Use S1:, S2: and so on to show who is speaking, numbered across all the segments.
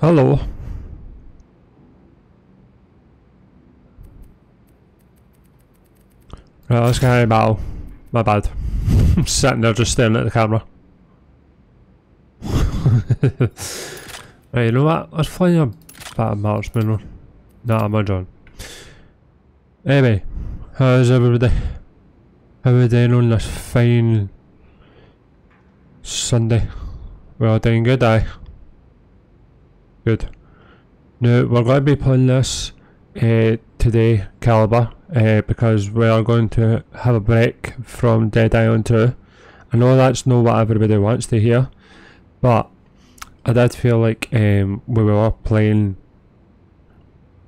S1: Hello. Right, let's a battle. My bad. I'm sitting there just staring at the camera. right, you know what? Let's find a better marksman one. Nah, I'm John. Anyway, how's everybody? How are doing on this fine Sunday? We all doing good, aye? Good. Now, we're going to be playing this uh, today, Caliber, uh, because we are going to have a break from Dead Island 2. I know that's not what everybody wants to hear, but I did feel like um, we were playing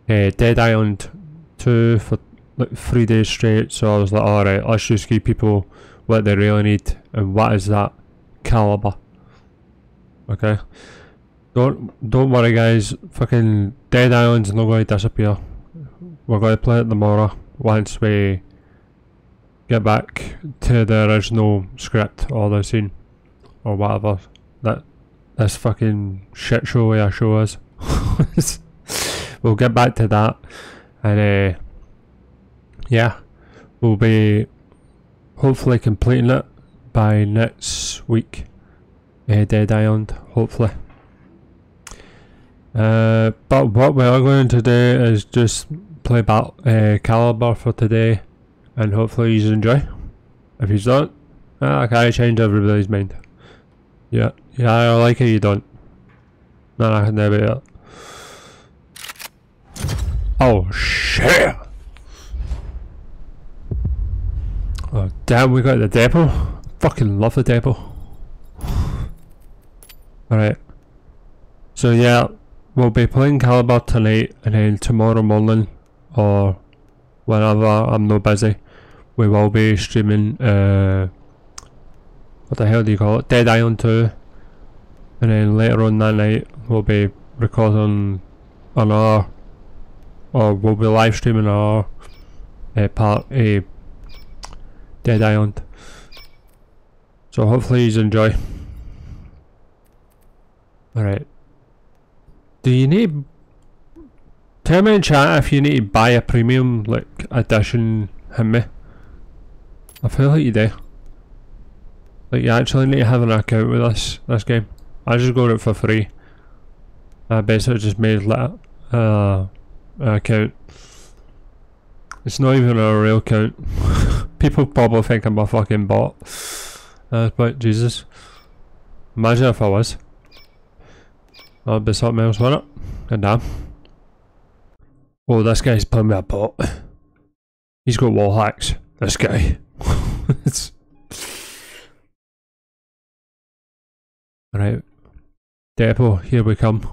S1: uh, Dead Island 2 for like three days straight, so I was like, alright, let's just give people what they really need, and what is that? Caliber. Okay? Don't don't worry guys, fucking Dead Island's not going to disappear. We're going to play it tomorrow once we get back to the original script or the scene or whatever that this fucking shit show where show is. we'll get back to that and uh, yeah, we'll be hopefully completing it by next week. Uh, Dead Island, hopefully. Uh, but what we are going to do is just play bat uh, Caliber for today, and hopefully you enjoy. If you don't, uh, I can't change everybody's mind. Yeah, yeah, I like it. You don't. No, I can never it. Oh shit! Oh damn, we got the depot. Fucking love the depot. Alright. So yeah, We'll be playing Caliber tonight and then tomorrow morning or whenever I'm not busy we will be streaming uh, what the hell do you call it? Dead Island 2 and then later on that night we'll be recording another or we'll be live streaming our uh, part A uh, Dead Island. So hopefully you enjoy. Alright do you need... Tell me in chat if you need to buy a premium, like, edition Himmy. I feel like you do. Like, you actually need to have an account with this, this game. I just got it for free. I basically just made like, uh, account. It's not even a real account. People probably think I'm a fucking bot. Uh, but Jesus. Imagine if I was. I'll be something else, won't it? And damn. Oh, this guy's playing me a bot. He's got wall hacks. This guy. it's... Right. Depot, here we come.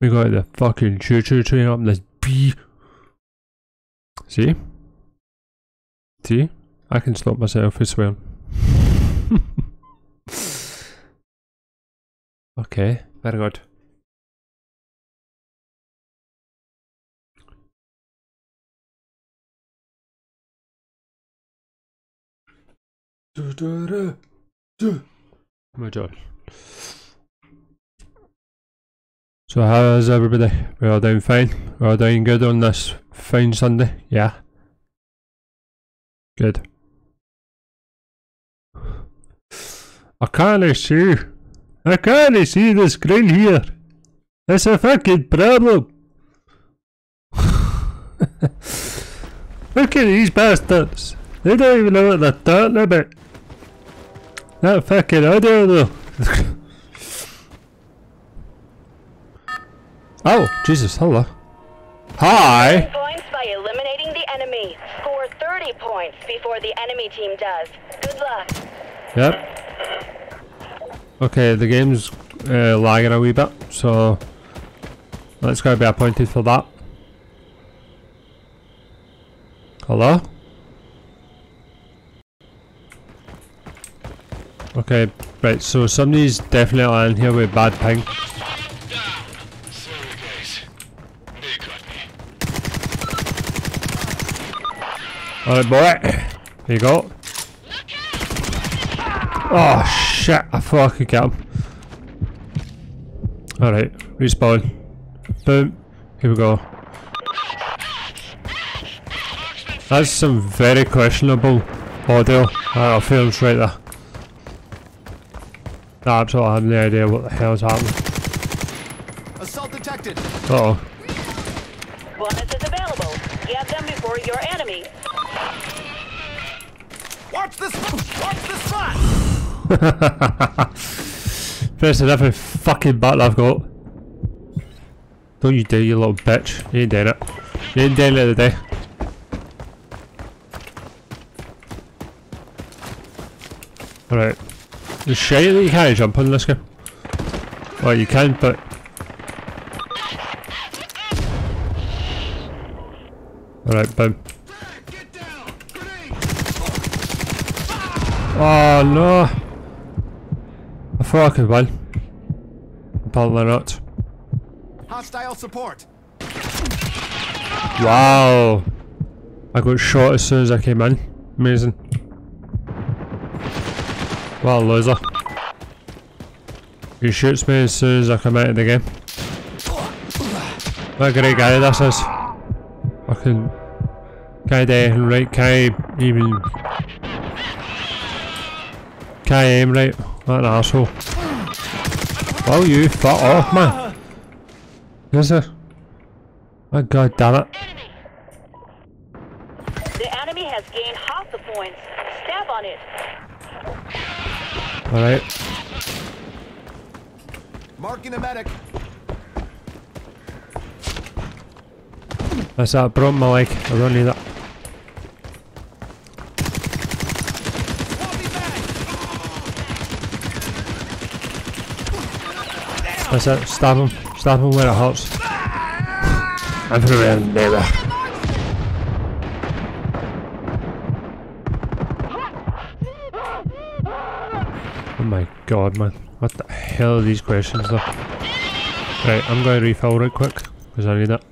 S1: We got the fucking choo choo train up this bee. See? See? I can stop myself as well. okay. Very good. Oh my God. So how is everybody? We all doing fine? We're all doing good on this fine Sunday? Yeah. Good. I can't see. I can't see the screen here. That's a fucking problem. Look at these bastards. They don't even know what they're talking about. That fucking audio though. oh, Jesus, hello. Hi.
S2: Points by eliminating the enemy. Score 30 points before the enemy team does. Good luck.
S1: Yep. Okay, the game's uh, lagging a wee bit, so let's go be appointed for that. Hello? Okay, right, so somebody's definitely in here with bad ping. Alright boy, here you go. Oh shit, I thought I could get him. Alright, respawn. Boom. Here we go. That's some very questionable audio. I'll feel straight there. I absolutely have no idea what the hell's happening.
S3: Assault detected.
S1: Uh oh.
S2: Bonuses available. Get them before your enemy.
S3: Watch this. Watch this spot.
S1: Best of every fucking battle I've got. Don't you dare, you little bitch. You ain't doing it. You ain't doing it today. Alright. The shite that you can't jump on this game. Well, you can, but... Alright, boom. Oh no! I thought I could win. Apparently not.
S3: Hostile support.
S1: Wow! I got shot as soon as I came in. Amazing. What a loser. He shoots me as soon as I come out of the game. What a great guy this is. Fucking... Can't do anything right, can't even... Can't aim right. What an asshole. Oh you fuck off man. Is it? Oh god damn it.
S2: The enemy has gained half the points. Stab on it.
S1: Alright.
S3: Marking a medic.
S1: That's that. Broke my leg. I don't need that. That's it. Stab him. Stab him where it hurts. Everywhere, neighbour. Oh my god, man. What the hell are these questions though? Right, I'm going to refill right quick, because I need it.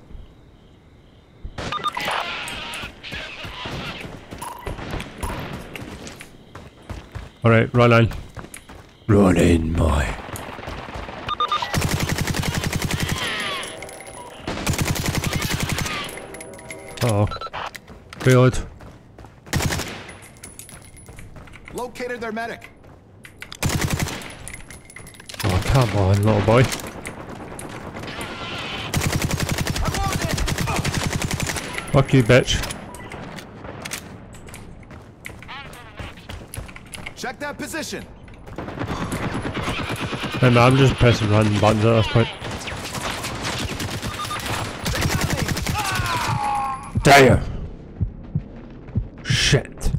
S1: Alright, run in. Run in, my. Uh oh. Reload.
S3: Located their medic.
S1: Oh, come on, little boy. Fuck you, bitch.
S3: Check that position.
S1: Hey man, I'm just pressing random buttons at this point.
S3: They got me.
S1: Damn! Shit.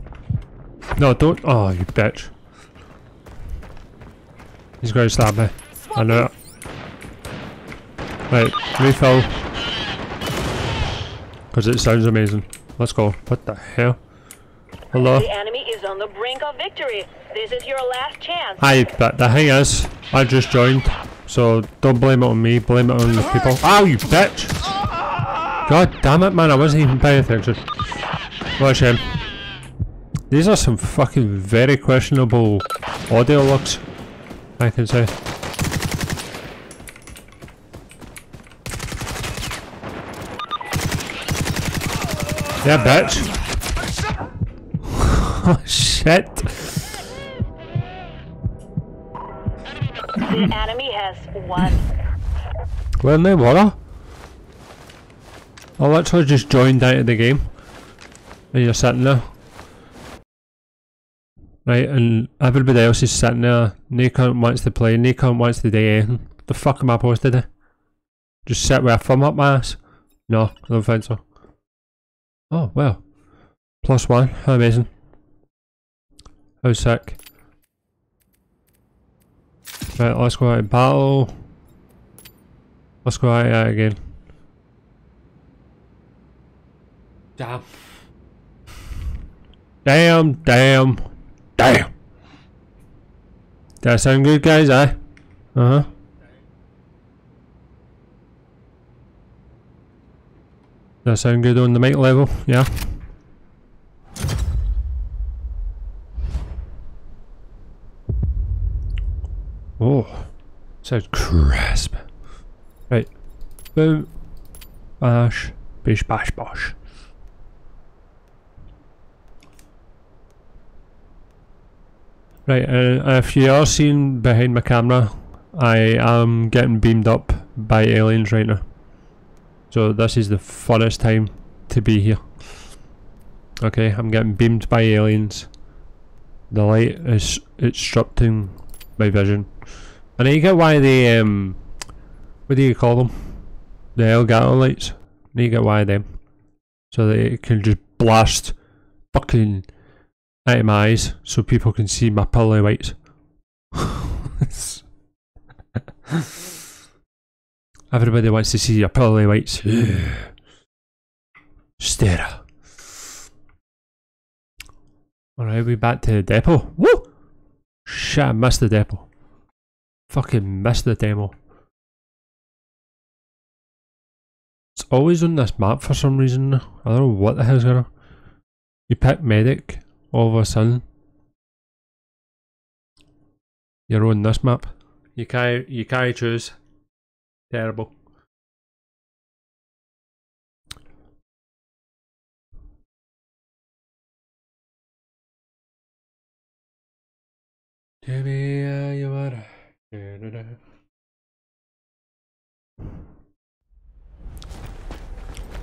S1: No, don't. Oh, you bitch. He's going to stab me. I know it. Right, refill. Because it sounds amazing. Let's go. What the hell? Hello?
S2: The enemy is on the brink of victory. This is your last chance.
S1: Hi, but the thing is, I just joined, so don't blame it on me, blame it on the people. Ow, you bitch! God damn it, man, I wasn't even paying attention. What a shame. These are some fucking very questionable audio looks, I can say. Yeah, bitch. oh, shit.
S2: The enemy has won.
S1: Well, no water. I literally just joined out of the game. And you're sitting there. Right, and everybody else is sitting there. Cunt wants to play, cunt wants to do anything. The fuck am I supposed to do? Just sit with a thumb up my ass? No, I don't think so. Oh, well. Plus one, how amazing. How sick. Right, let's go out in battle. Let's go out again. Damn. Damn, damn, damn. That sound good, guys, eh? Uh huh. That sound good on the mic level, yeah? Oh, sounds crisp. Right. Boom. Bash. Bish bash bosh. Right, uh, if you are seeing behind my camera, I am getting beamed up by aliens right now. So this is the funnest time to be here. Okay, I'm getting beamed by aliens. The light is obstructing my vision. And you get why they um what do you call them? The Elgato lights. You get why them. So that it can just blast fucking out of my eyes so people can see my pearly whites. Everybody wants to see your pearly whites. Stare. Alright, we back to the depot. Woo! Shit, I missed the depot. Fucking missed the demo. It's always on this map for some reason. I don't know what the hell's going on. You pick medic all of a sudden. You're on this map. You can't you can't choose. Terrible. Tell me how you. Da-da-da.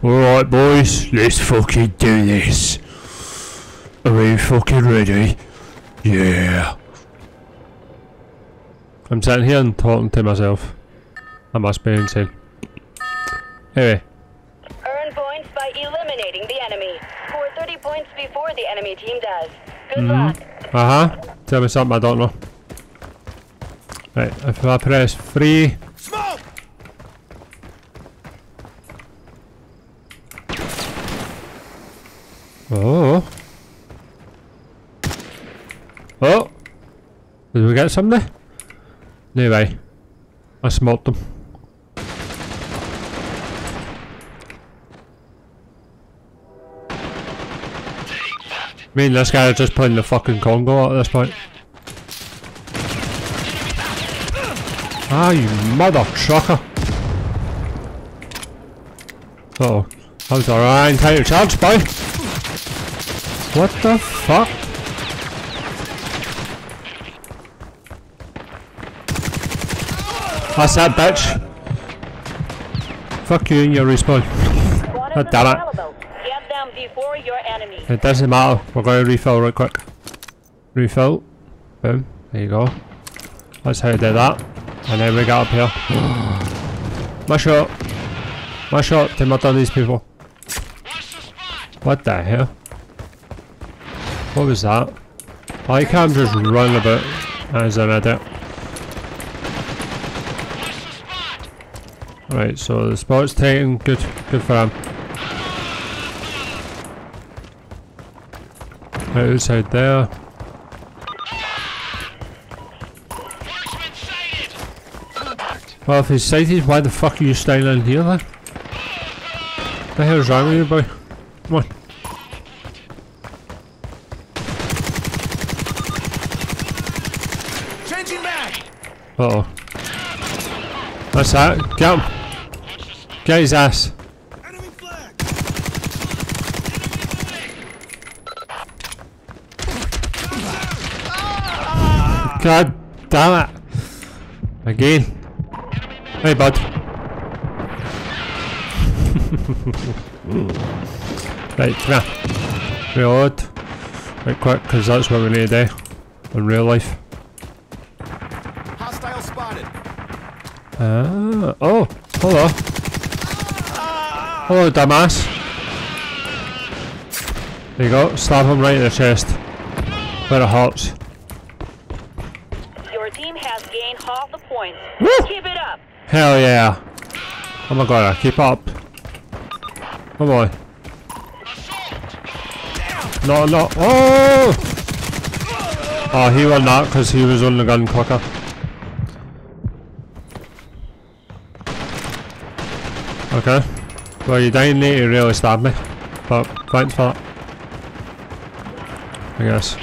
S1: Alright boys, let's fucking do this. Are we fucking ready? Yeah. I'm sitting here and talking to myself. I must be insane. Anyway,
S2: Earn points by eliminating the enemy. Score 30 points before the enemy team does. Good luck.
S1: uh huh. Tell me something I don't know. Right, if I press free,
S3: Smoke!
S1: Oh. Oh. Did we get somebody? No way. I smoked them. Me and this guy are just playing the fucking Congo at this point. Ah, you mother trucker. Uh oh. That was alright, your chance, boy. What the fuck? That's that bitch. Fuck you and your respawn. God damn it.
S2: Get them before your enemy.
S1: It doesn't matter. We're going to refill right quick. Refill. Boom. There you go. That's how I did that. And then we got up here. My shot. My shot to murder these people. What the hell? What was that? I can't just run about as an idiot. Right, so the spot's taken. Good, good for him. Right outside there. Well, if he's sighted, why the fuck are you standing here then? The hell's wrong with you, boy? Come on.
S3: Changing mag!
S1: Uh oh. That's that. Get him. Get his ass.
S3: Enemy flag!
S1: God damn it. Again. Hey, bud. right, come here. Reload. Right quick, because that's what we need to do. In real life.
S3: Hostile spotted.
S1: Ah, oh, hello. Oh, Hello, dumbass. There you go, stab him right in the chest. Where it hurts.
S2: Your team has gained half the points.
S1: Woo!
S2: Keep it up.
S1: Hell yeah. Oh my god, keep up. Oh Come on. No, no. Oh! Oh, he won that because he was on the gun quicker. Okay. Well, you didn't need to really stab me. But thanks for that. I guess.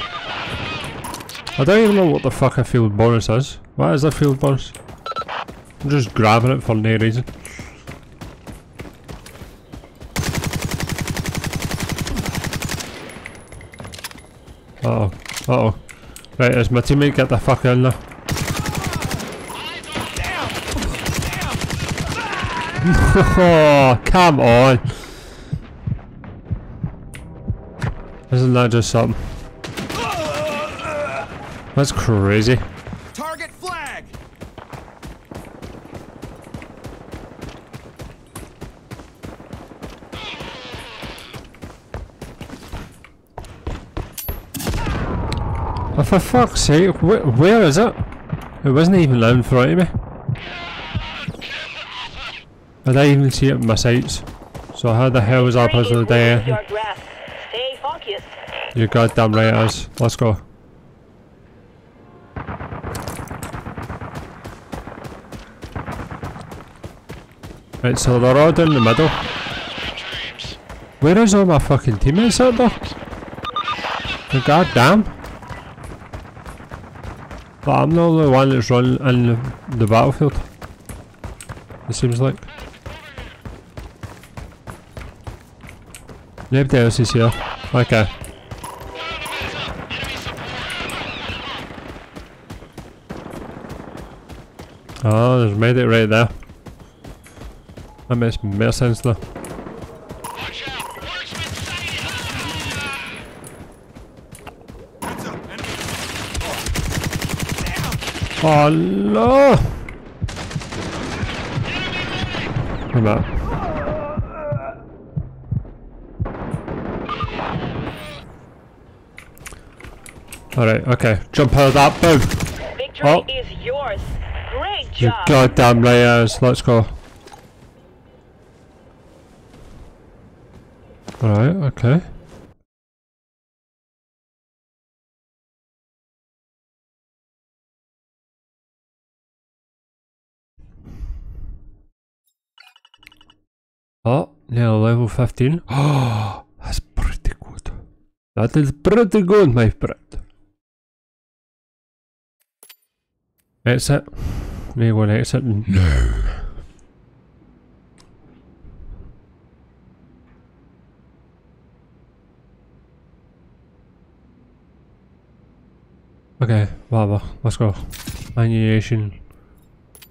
S1: I don't even know what the fuck a field bonus is. What is a field bonus? I'm just grabbing it for no reason. Uh oh. Uh oh. Right, is my teammate get the fuck in there? Oh, come on. Isn't that just something? That's crazy.
S3: Target flag.
S1: Oh, for fuck's sake, wh where is it? It wasn't even in front of me. I didn't even see it in my sights. So how the hell was I supposed to do
S2: Victory is within
S1: anything?
S2: your grasp. Stay focused.
S1: You goddamn right it is. Let's go. Right, so they're all down the middle. Where is all my fucking teammates at though? Oh, God damn. But I'm the only one that's running in the, the battlefield. It seems like. Nobody else is here. Okay. Oh, there's medic right there. That makes more sense though. Oh no! Come on. Alright, okay. Jump out of that, boom!
S2: Victory
S1: Oh.
S2: is yours. Great
S1: You
S2: job.
S1: goddamn right it is. Let's go. Alright, okay. Oh, now level 15. Oh, that's pretty good. That is pretty good, my friend. Exit. Me one exit. No. Okay, whatever. Let's go. Annihilation.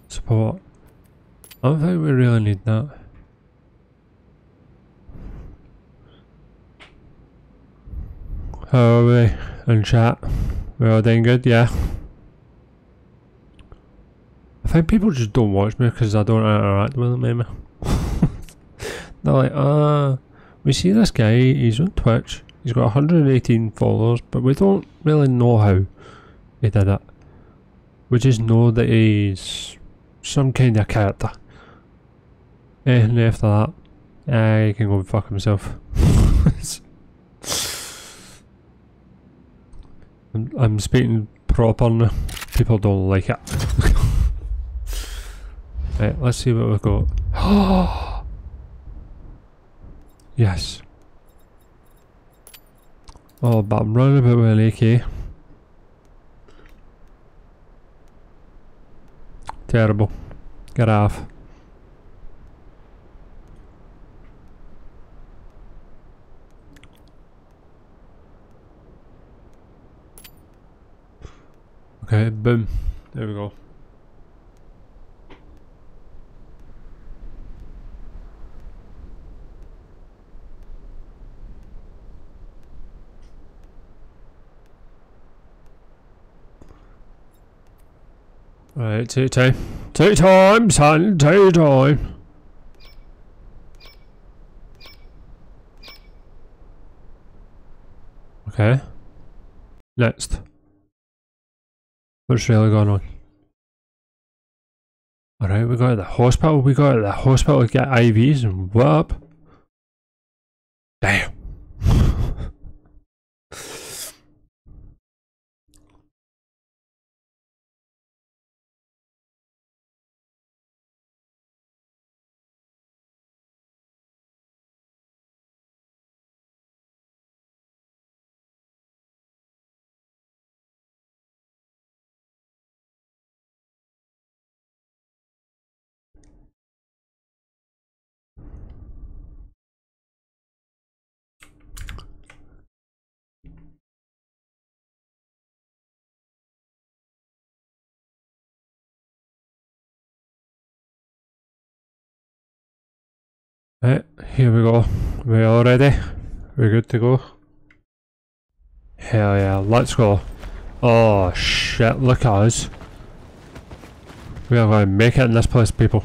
S1: Support. I don't think we really need that. How are we in chat? We're all doing good, yeah. I think people just don't watch me because I don't interact with them, maybe. They're like, uh, we see this guy, he's on Twitch, he's got 118 followers, but we don't really know how he did it. We just know that he's some kind of character. And after that, I can go and fuck himself. I'm, I'm speaking proper now. People don't like it. right, let's see what we've got. yes. Oh, but I'm running about with an AK. Terrible. Get off. Okay, boom. There we go. Right, your time. Take your time, son, take time. Okay. Next. What's really going on? Alright, we got the hospital, we got the hospital to get IVs and what up? Damn. Right, here we go. We all ready? We're good to go. Hell yeah, let's go. Oh shit, look at us. We are going to make it in this place, people.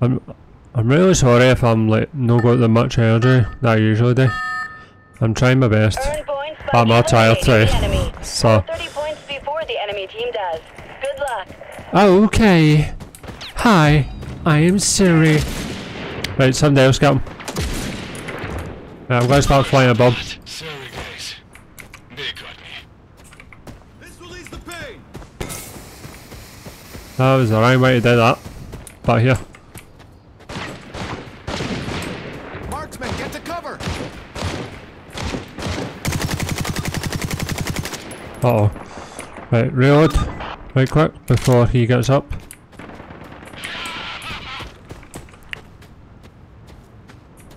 S1: I'm, I'm really sorry if I'm like no got that much energy that I usually do. I'm trying my best. I'm not tired today. So-
S2: 30 points before the enemy team does. Good luck.
S1: Okay. Hi, I am Siri. Right, somebody else get him. Right, I'm gonna start flying above.
S3: Sorry, guys. They got me. This will ease the pain.
S1: That was the right way to do that. But here.
S3: Marksman, get to cover.
S1: Uh oh. Right, reload. Right quick before he gets up.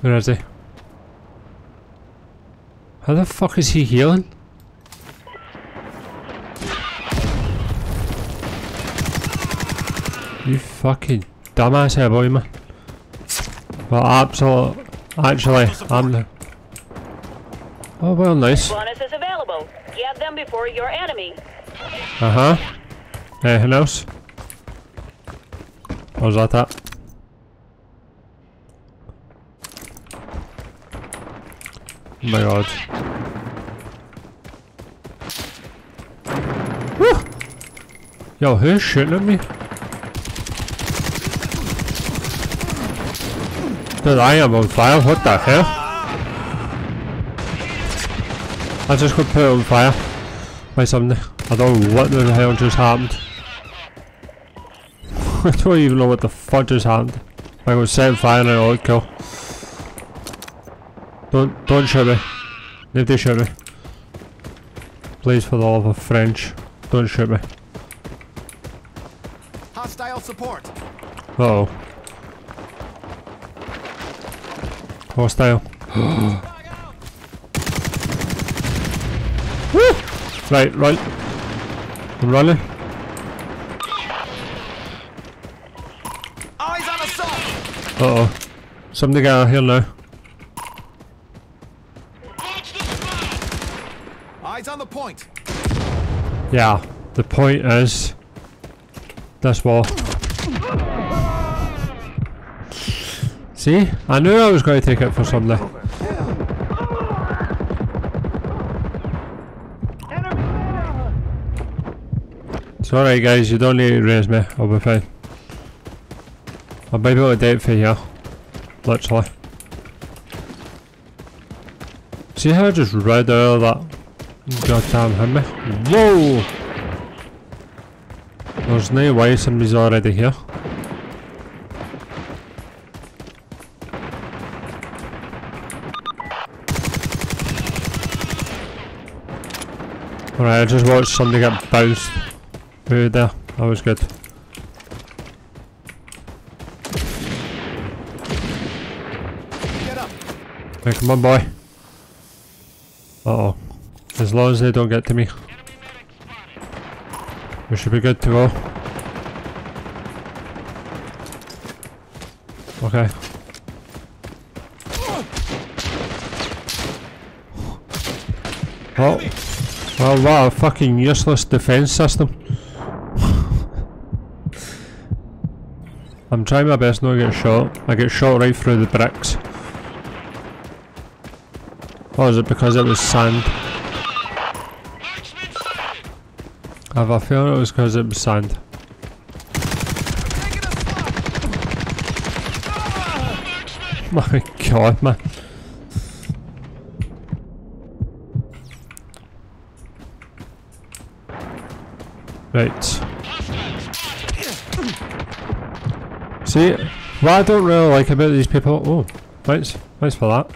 S1: Where is he? How the fuck is he healing? You fucking dumbass here, boy, man. Well, absolute. Actually, I'm the. Oh, well, nice.
S2: Bonus is available. Get them before your enemy.
S1: Uh huh. Anything else? Or was that that? Oh my god. Woo! Yo, who's shooting at me? Dude, I am on fire. What the hell? I just got put on fire by something. I don't know what the hell just happened. I don't even know what the fuck just happened. I got set fire and I got kill. Don't don't shoot me. Nobody shoot me. Please for the love of French. Don't shoot me.
S3: Hostile support.
S1: Uh oh. Hostile. Woo! Right, run. I'm running.
S3: Eyes on assault.
S1: Uh oh. Somebody get out here now.
S3: On the point.
S1: Yeah, the point is this wall. See? I knew I was going to take it for something. It's alright guys, you don't need to raise me, I'll be fine. I'll be able to it for you. Literally. See how I just read all that goddamn hit me? Whoa! There's no way somebody's already here. Alright, I just watched somebody get bounced through there. That was good. Hey, come on, boy. Uh oh. As long as they don't get to me. We should be good to go. Okay. Oh. Well, what a fucking useless defense system. I'm trying my best not to get shot. I get shot right through the bricks. Or is it because it was sand? I have a feeling it was because it was sand. My god, man. Right. See, what I don't really like about these people... Oh, thanks. Thanks for that.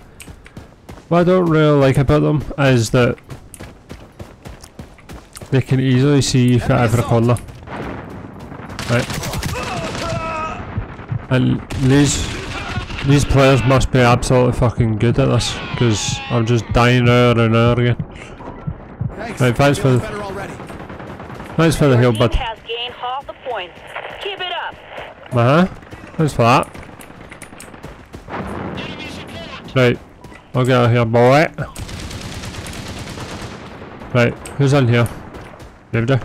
S1: What I don't really like about them is that they can easily see you at every corner. Right. And these these players must be absolutely fucking good at this, because I'm just dying hour and hour again.
S3: Thanks.
S1: Right, thanks for the-
S3: better.
S1: Thanks for the
S2: Your
S1: heal,
S2: team
S1: bud.
S2: has gained half the points. Keep it up.
S1: Uh huh. Thanks for that. Right. I'll get out of here, boy. Right, who's in here? Nobody?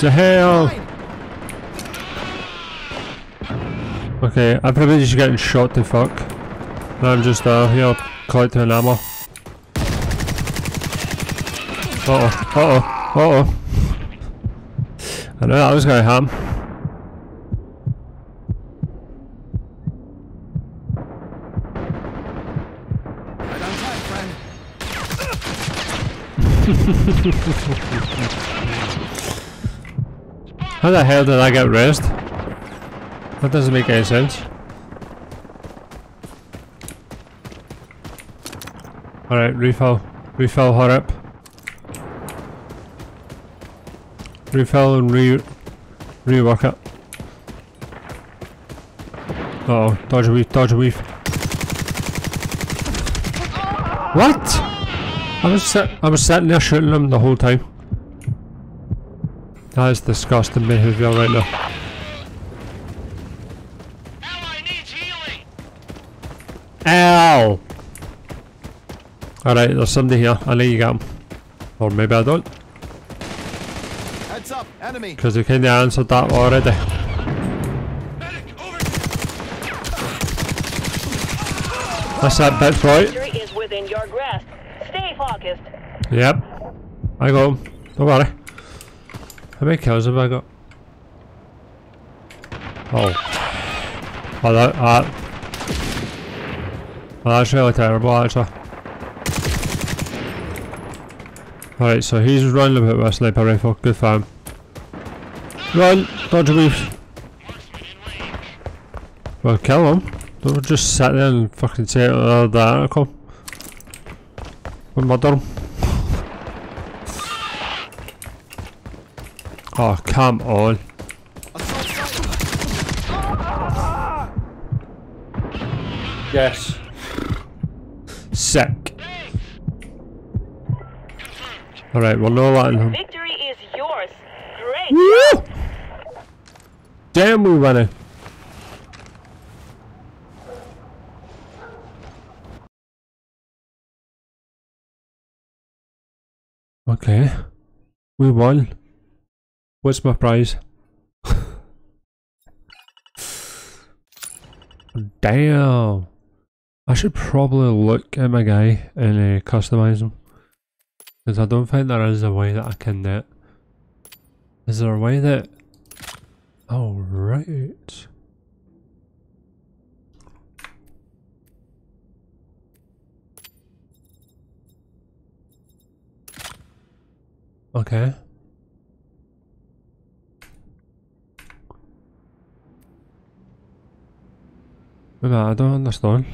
S1: To hell! Okay, I'm probably just getting shot to fuck. And I'm just uh, here collecting ammo. Uh oh, uh oh, uh oh. I know that was gonna happen.
S4: Right on time, friend.
S1: How the hell did I get raised? That doesn't make any sense. Alright, refill. Refill, hurry up. Refill and re rework it. Uh oh, dodge a weave, dodge a weave. What? I was sit I was sitting there shooting them the whole time. That is disgusting behaviour right now.
S3: Ally needs healing!
S1: Ow! Alright, there's somebody here. I'll let you get him. Or maybe I don't,
S4: Heads up, enemy.
S1: because we kinda answered that already.
S3: Medic, over!
S1: That's that bitch, right? Yep. I him. Don't worry. How many kills have I got? Oh. Oh, that, that. Oh, that's really terrible, actually. Alright, so he's running about with a sniper rifle. Good for him. Run! Dodge a
S3: range.
S1: Well, kill him. Don't just sit there and fucking say uh, the article. We'll murder him. Oh, come on. Yes. Sick. Alright, well, no uh, letting him.
S2: Victory is yours. Great.
S1: Woo! Damn, we won Okay. We won. What's my prize? Damn. I should probably look at my guy and uh, customize him. Because I don't think there is a way that I can do it. Is there a way that... Oh, Okay. Wait I don't understand.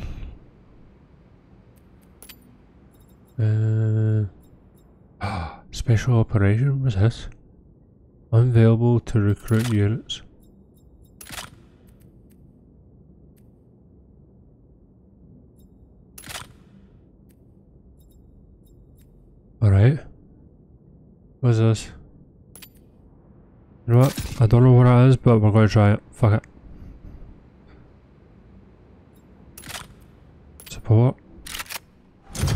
S1: Uh, special operation, what's this? Unavailable to recruit units. Alright. What's this? You know what? I don't know what it is, but we're gonna try it. Fuck it. Support.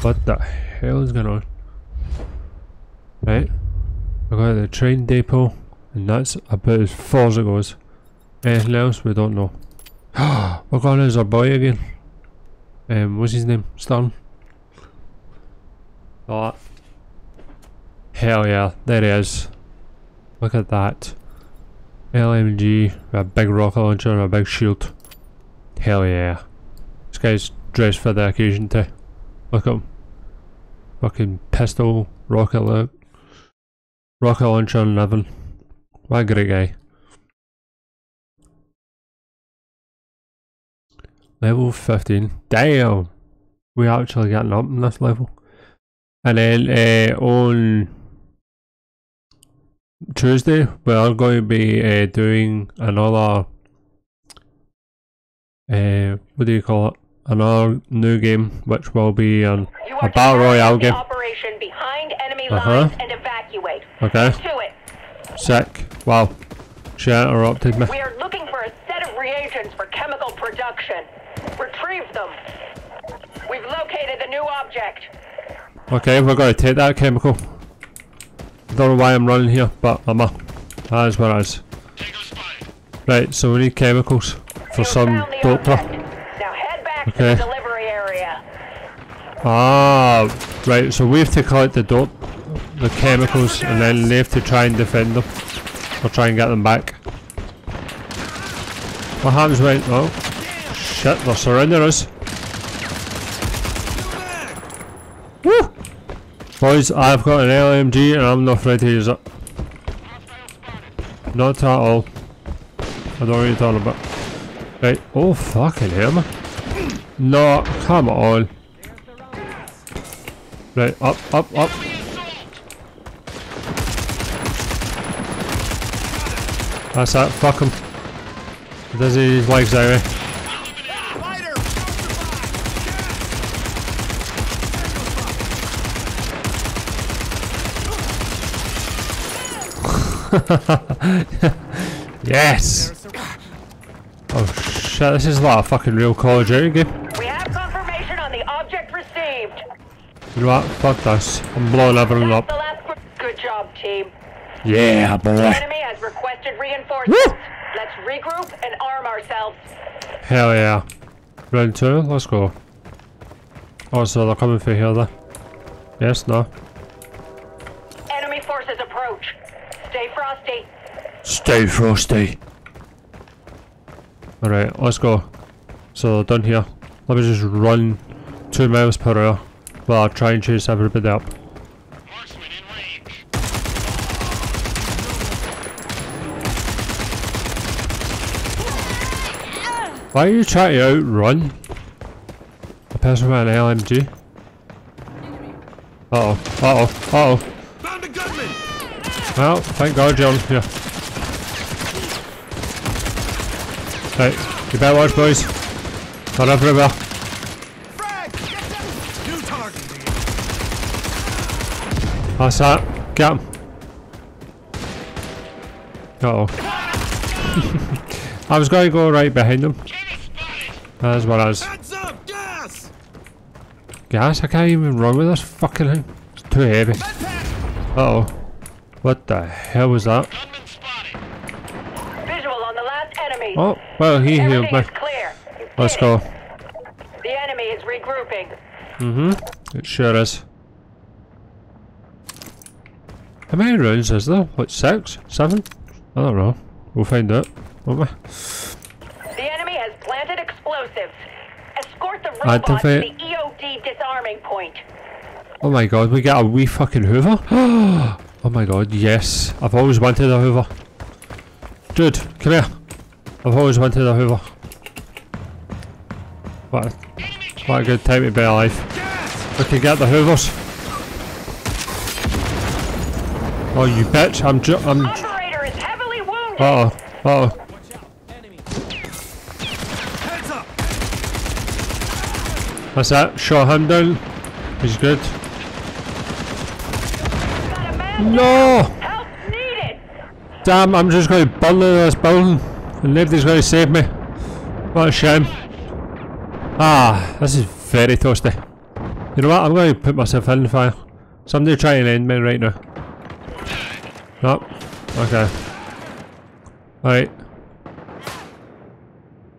S1: What the hell is going on? Right. We got the train depot, and that's about as far as it goes. Anything else we don't know. We're going as our boy again. Um, what's his name? Stern. Oh, hell yeah, there he is. Look at that. LMG, a big rocket launcher and a big shield. Hell yeah. This guy's dressed for the occasion too. Look at him. Fucking pistol, rocket launcher. Rocket launcher and living. What a great guy. Level 15. Damn! We actually getting up in this level. And then uh, on Tuesday, we are going to be uh, doing another. Uh, what do you call it? Another new game, which will be an, a battle royale game.
S2: Operation behind enemy
S1: Uh-huh.
S2: lines and evacuate.
S1: Okay.
S2: To it.
S1: Sick. Wow. She interrupted me.
S5: We are looking for a set of reagents for chemical production. Retrieve them. We've located the new object.
S1: Okay, we're gonna take that chemical. Don't know why I'm running here, but I'm a. That is what it is. Right, so we need chemicals for
S5: You
S1: some doctor.
S5: Now head back
S1: Okay.
S5: to the delivery area.
S1: Ah, right, so we have to collect the dope, the chemicals, and then they have to try and defend them. Or try and get them back. What happens when. Oh. Shit, they're surrounding us. Boys, I've got an LMG and I'm not afraid to use it. Not at all. I don't you're talking about. Right, oh fucking man. No, come on. Right, up, up, up. That's that, fuck him. Does his legs anyway. Yes! Oh shit, this is like a fucking real Call of Duty game.
S5: We have confirmation on the object received.
S1: You know what? Fuck this. I'm blowing
S5: That's
S1: up.
S5: the last. gr- Good job, team.
S1: Yeah, boy.
S5: The enemy has requested reinforcements.
S1: Woo!
S5: Let's regroup and arm ourselves.
S1: Hell yeah. Round two, let's go. Oh, so they're coming for here then. Yes, no.
S5: Frosty.
S1: Stay frosty. Alright, let's go. So done here. Let me just run two miles per hour while I try and chase everybody up.
S3: Marksman in range.
S1: Why are you trying to outrun a person with an LMG? Uh oh, uh oh, uh oh.
S4: Found a gunman!
S1: Well, thank God John. Yeah. here. Right, you better watch boys. They're everywhere.
S4: Frag! Get them! New target!
S1: That's that. Get him. Uh oh. I was going to go right behind
S3: spotted.
S1: That's what I was.
S4: Gas,
S1: I can't even run with this fucking thing. It's too heavy. Uh oh. What the hell was that?
S5: Visual on the last enemy.
S1: Oh, well, he healed me.
S5: clear.
S1: Let's go.
S5: The enemy is regrouping.
S1: Mm-hmm. It sure is. How many rounds is there? What, six? Seven? I don't know. We'll find out, won't we?
S5: The enemy has planted explosives. Escort the
S1: I
S5: robot to the EOD disarming point.
S1: Oh my god, we get a wee fucking Hoover? oh my god, yes. I've always wanted a Hoover. Dude, come here. I've always wanted a Hoover. What a, what a good time to be alive. We can get the Hoovers. Oh, you bitch. I'm ju- I'm...
S5: Operator is heavily wounded.
S1: Uh-oh. Uh-oh. That's that. Shot him down. He's good. No!
S5: Help needed.
S1: Damn, I'm just going to burn this building. And nobody's going to save me. What a shame. Ah, this is very toasty. You know what? I'm going to put myself in the fire. Somebody try and end me right now. No. Okay. Right.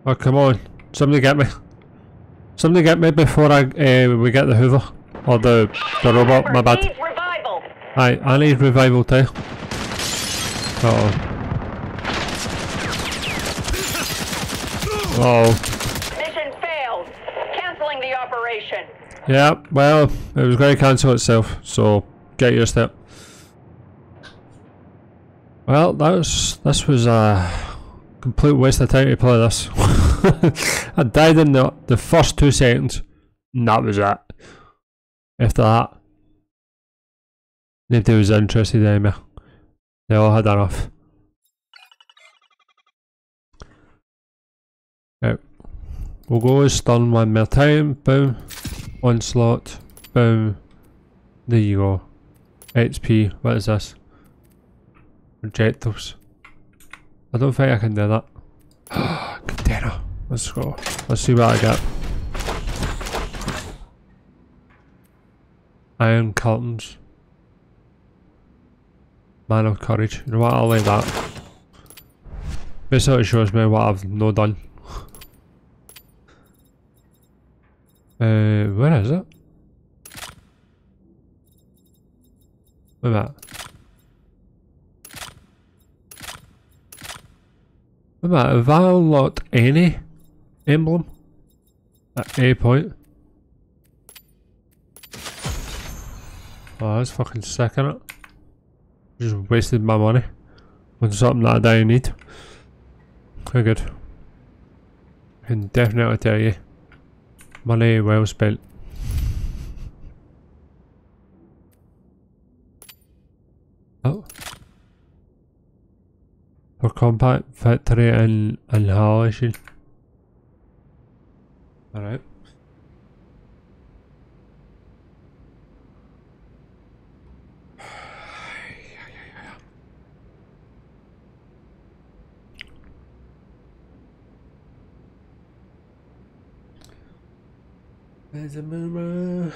S1: Oh, come on. Somebody get me. Somebody get me before I uh, we get the Hoover. Or the, the robot, my bad. Aye, I need revival too. Uh oh. Oh.
S5: Mission failed. Canceling the operation.
S1: Yeah, well, it was going to cancel itself, so get used to it. Well, that was, this was a complete waste of time to play this. I died in the, the first two seconds, and that was it. After that, nobody was interested in me. They all had enough. Right. We'll go stun one more time. Boom. Onslaught. Boom. There you go. HP. What is this? Projectiles. I don't think I can do that. Container. Let's go. Let's see what I get. Iron curtains. Man of courage. You know what? I'll like that. Basically shows me what I've no done. uh, where is it? Wait a minute. Wait a minute, have I unlocked any emblem at a point? Oh, that's fucking sick? Just wasted my money on something that I don't need. Very good. I can definitely tell you. Money well spent. Oh. For combat victory and annihilation. Alright. There's a mirror.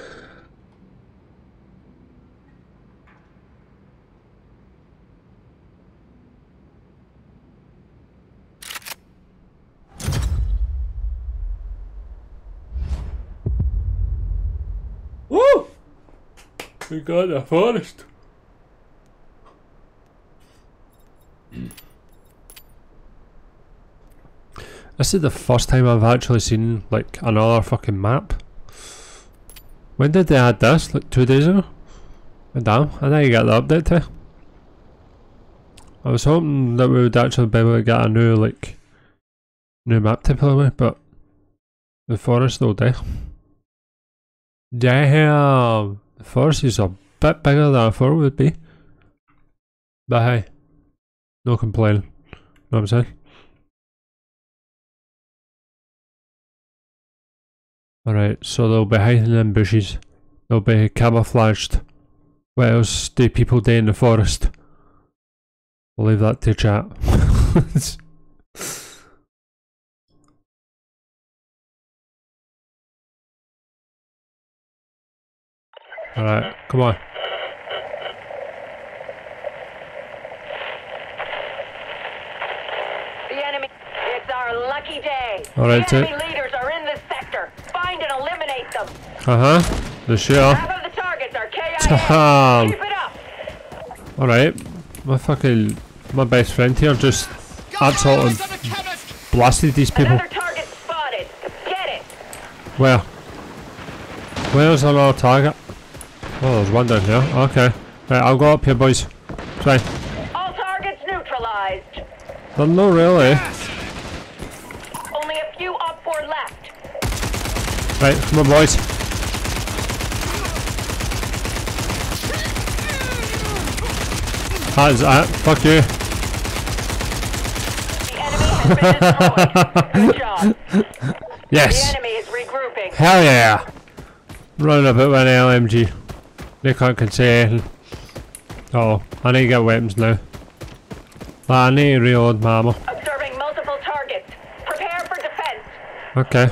S1: We got the forest. This is the first time I've actually seen like another fucking map. When did they add this? Like two days ago? Oh, damn, I think you got the update too. I was hoping that we would actually be able to get a new like new map to play with, but the forest all day. Damn, the forest is a bit bigger than I thought it would be. But hey, no complaining. Know what I'm saying? Alright, so they'll be hiding in bushes. They'll be camouflaged. What else do people do in the forest? I'll leave that to chat. Alright, come on.
S5: The enemy. It's our lucky day.
S1: All Uh huh. The shell.
S5: Half of the targets are KIA.
S1: Damn.
S5: Keep it up.
S1: Alright. My fucking my best friend here just
S4: Got
S1: absolutely
S4: eyes the
S1: blasted these people.
S5: Another target spotted. Get it.
S1: Where? Where's another target? Oh, there's one down here. Okay. Right, I'll go up here, boys. Try.
S5: All targets neutralized.
S1: They're not really.
S5: Only a few up four left.
S1: Right, come on, boys. That is that. Fuck you.
S5: The enemy has been destroyed. Good job. The
S1: Yes.
S5: enemy is regrouping.
S1: Hell yeah. Running a bit with an LMG. They can't contain. Uh oh, I need to get weapons now. I need to reload my ammo.
S5: Observing multiple targets. Prepare for defense.
S1: Okay.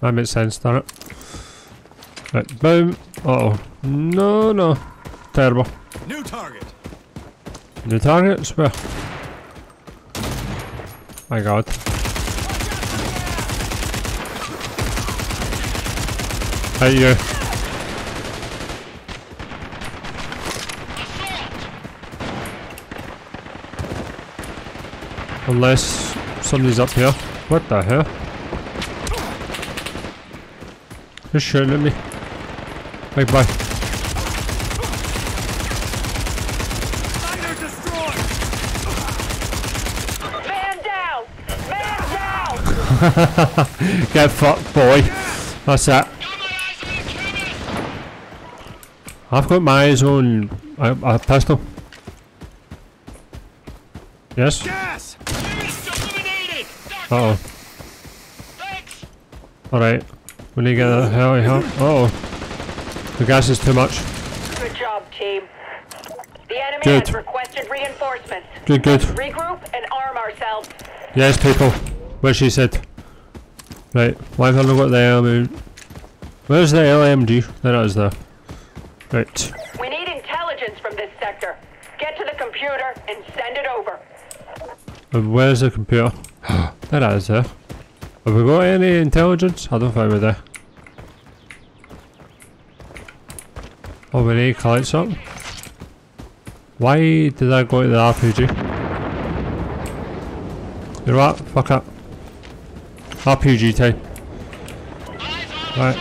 S1: That makes sense, doesn't it? Right, boom. Uh oh. No, no. Terrible.
S4: New target.
S1: New targets? Where? My god. Hey you. Unless somebody's up here. What the hell? Who's shooting at me? Bye bye.
S4: Fighter destroyed!
S5: Man down! Man down!
S1: Get fucked, boy. That's that. I've got my eyes on a, a pistol. Yes?
S4: Gas!
S1: Uh oh. Alright. We need to get the hell out of here. Uh oh. The gas is too much.
S5: Good job, team. The The enemy
S1: Good.
S5: has requested reinforcements.
S1: Good, good.
S5: Regroup and arm ourselves.
S1: Yes, people. What she said. Right, why have I not got the LMG? Where's the LMG? There it is there. Right.
S5: We need intelligence from this sector. Get to the computer and send it over.
S1: And where's the computer? there it is there. Have we got any intelligence? I don't think we're there. Oh, we need to collect something. Why did I go to the RPG? You know what? Fuck up. RPG time. Right.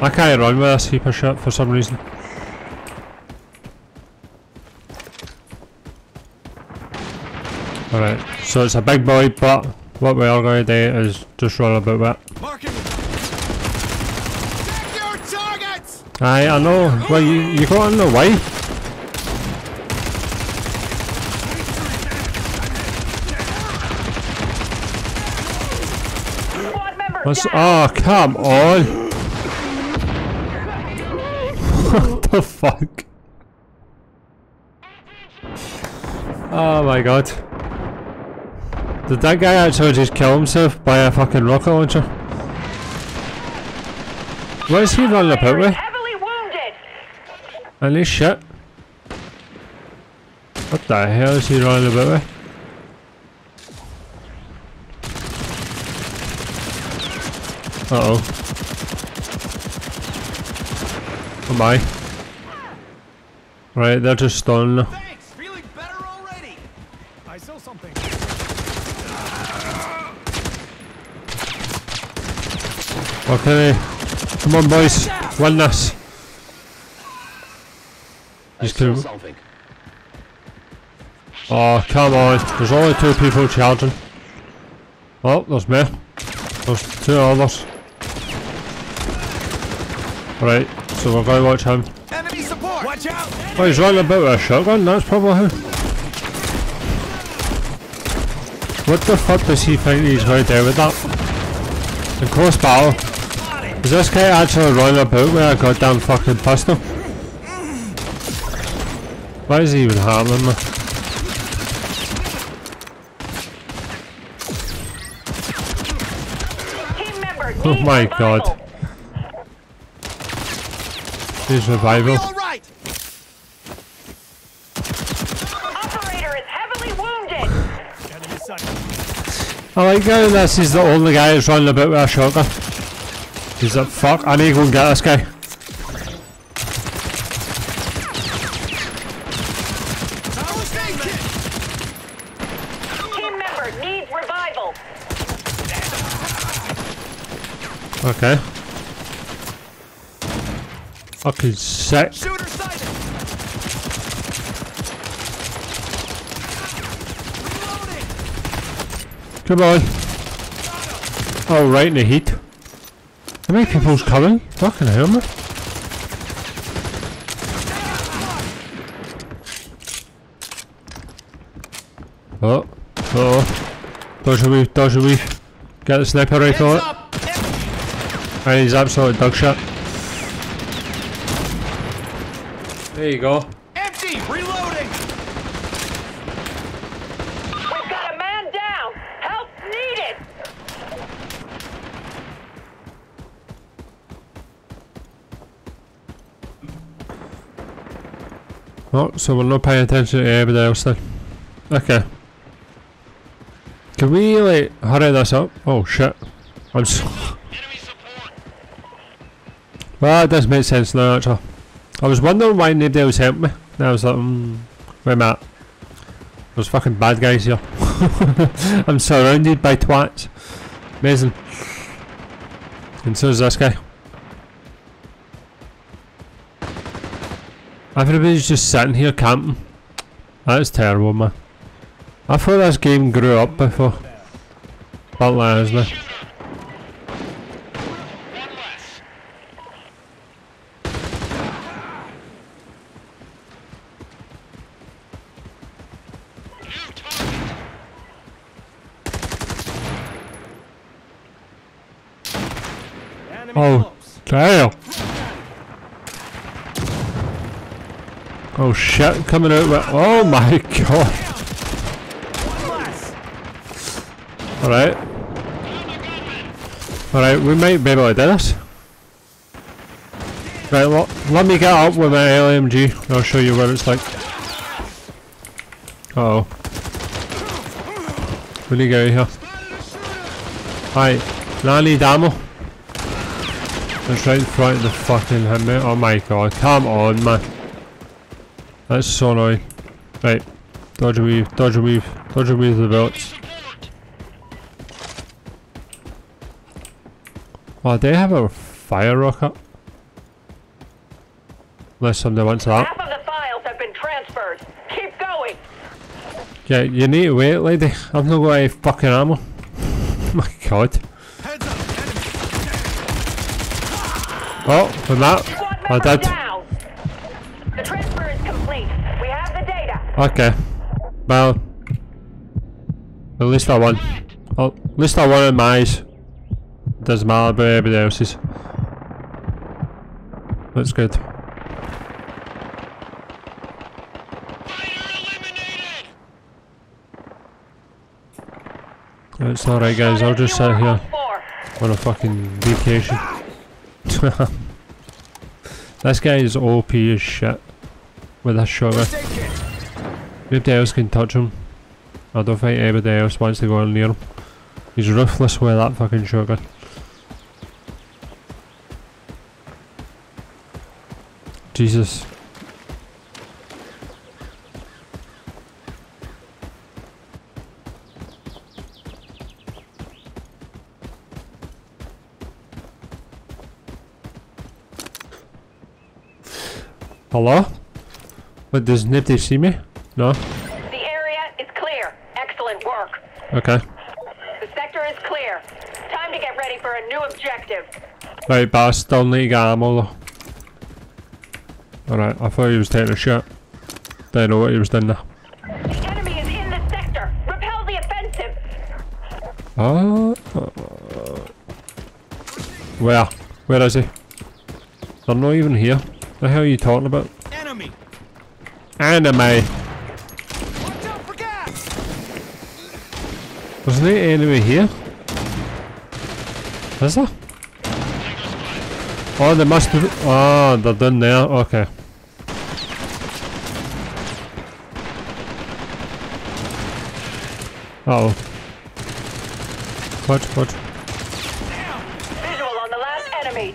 S1: I can't run with this heap of shit for some reason. Alright, so it's a big boy, but what we are going to do is just run about with it.
S4: Marking. Check your targets!
S1: Aye, I know. Well, you, you got in the way. What's, oh, come on. what the fuck? Oh my god. Did that guy actually just kill himself by a fucking rocket launcher? What is he running about with? Any shit? What the hell is he running about with? Uh oh. Oh my. Right, they're just stunning now.
S4: Thanks! Feeling better already! I saw something.
S1: Okay. Come on boys, win this. Just
S6: saw
S1: kill-
S6: something.
S1: Oh, come on. There's only two people charging. Oh, there's me. There's two others. Right, so we're going to watch him.
S4: Enemy support! Watch out!
S1: Oh, he's running about with a shotgun, that's probably who. What the fuck does he think he's going to do with that? In close battle. Is this guy actually running about with a goddamn fucking pistol? Why is he even happening, man?
S5: Team member
S1: Oh my
S5: revival.
S1: god. Here's revival.
S4: All right!
S5: Operator is heavily wounded.
S1: I like how this is the only guy who's running about with a shotgun. He's like, fuck, I need to go and get this guy.
S5: Team member needs revival.
S1: Okay. Fucking sick.
S4: Shooter sighted! Reloading!
S1: Come on. Oh, right in the heat. How many people's coming? Fucking hell, man. Oh. Oh. Dodge a weave, dodge a weave. Get the sniper rifle. And he's absolute dog shit. There you go.
S4: Empty! Reloading!
S5: We've got a man down. Help needed.
S1: Oh, so we're not paying attention to everybody else then. Okay. Can we, like, hurry this up? Oh, shit. I'm so...
S3: Enemy support.
S1: Well, that does make sense now, actually. I was wondering why nobody was helping me. And I was like, hmm, where am I? There's fucking bad guys here. I'm surrounded by twats. Amazing. And so is this guy. Everybody's just sitting here camping. That is terrible, man. I thought this game grew up before. But like, isn't? Oh. Damn. Oh shit, coming out with. Oh my god. Alright. Alright, we might be able to do this. Right, lo- let me get up with my LMG. I'll show you what it's like. Uh oh. We need to get out of here. Hi, I need ammo. That's right in front of the fucking hit me. Oh my god, come on man. That's so annoying. Right, dodge a weave, dodge a weave, dodge a weave the bullets. Oh, they have a fire rocket. Unless somebody wants that.
S5: Half of the files have been transferred. Keep going.
S1: Yeah, you need to wait, lady. I've not got any fucking ammo. my god.
S4: Heads up. Enemy.
S1: Oh, with that, I did.
S5: The transfer is complete. We have the data.
S1: Okay. Well, at least I won. Well, at least I won in my eyes. Doesn't matter about everybody else's. That's good. It's alright guys, I'll just sit here on a fucking vacation. this guy is OP as shit with this shotgun. Nobody else can touch him. I don't think anybody else wants to go near him. He's ruthless with that fucking shotgun. Jesus. Hello? But does nobody see me? No?
S5: The area is clear. Excellent work.
S1: Okay.
S5: The sector is clear. Time to get ready for a new objective.
S1: Right, but I still need ammo though. Alright, I thought he was taking a shot. Didn't know what he was doing there.
S5: The enemy is in the sector. Repel the offensive.
S1: Oh. Where? Where is he? They're not even here. The hell are you talking about?
S4: Enemy.
S1: Anime!
S4: Watch out for gas.
S1: Wasn't there enemy here? Is there? Oh, they must have. Oh, they're done there. Okay. Uh oh. What? What?
S5: Visual on the last enemy.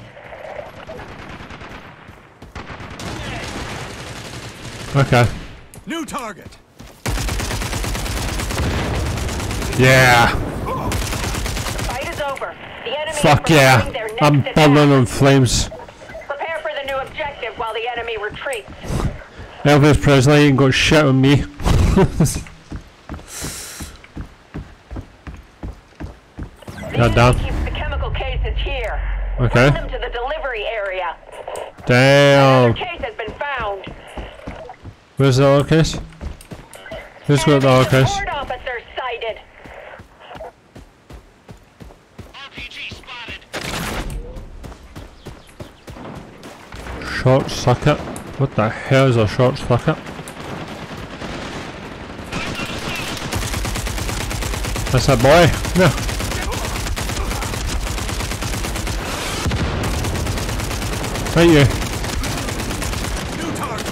S1: Okay.
S4: New target.
S1: Yeah.
S5: Fight is over. The enemy
S1: Fuck
S5: is
S1: yeah.
S5: their next
S1: I'm
S5: attack.
S1: bubbling on flames.
S5: Prepare for the new objective while the enemy retreats.
S1: Elvis Presley ain't got shit on me.
S5: The
S1: God damn.
S5: keeps the chemical cases here.
S1: Okay.
S5: Send them to the delivery area. Another
S1: Damn.
S5: case has been found.
S1: Where's the other case? Who's got the other
S5: Enemy
S1: case?
S5: support officer sighted.
S3: RPG spotted.
S1: Short circuit. What the hell is a short circuit? That's a boy. No. Right you.
S4: New target.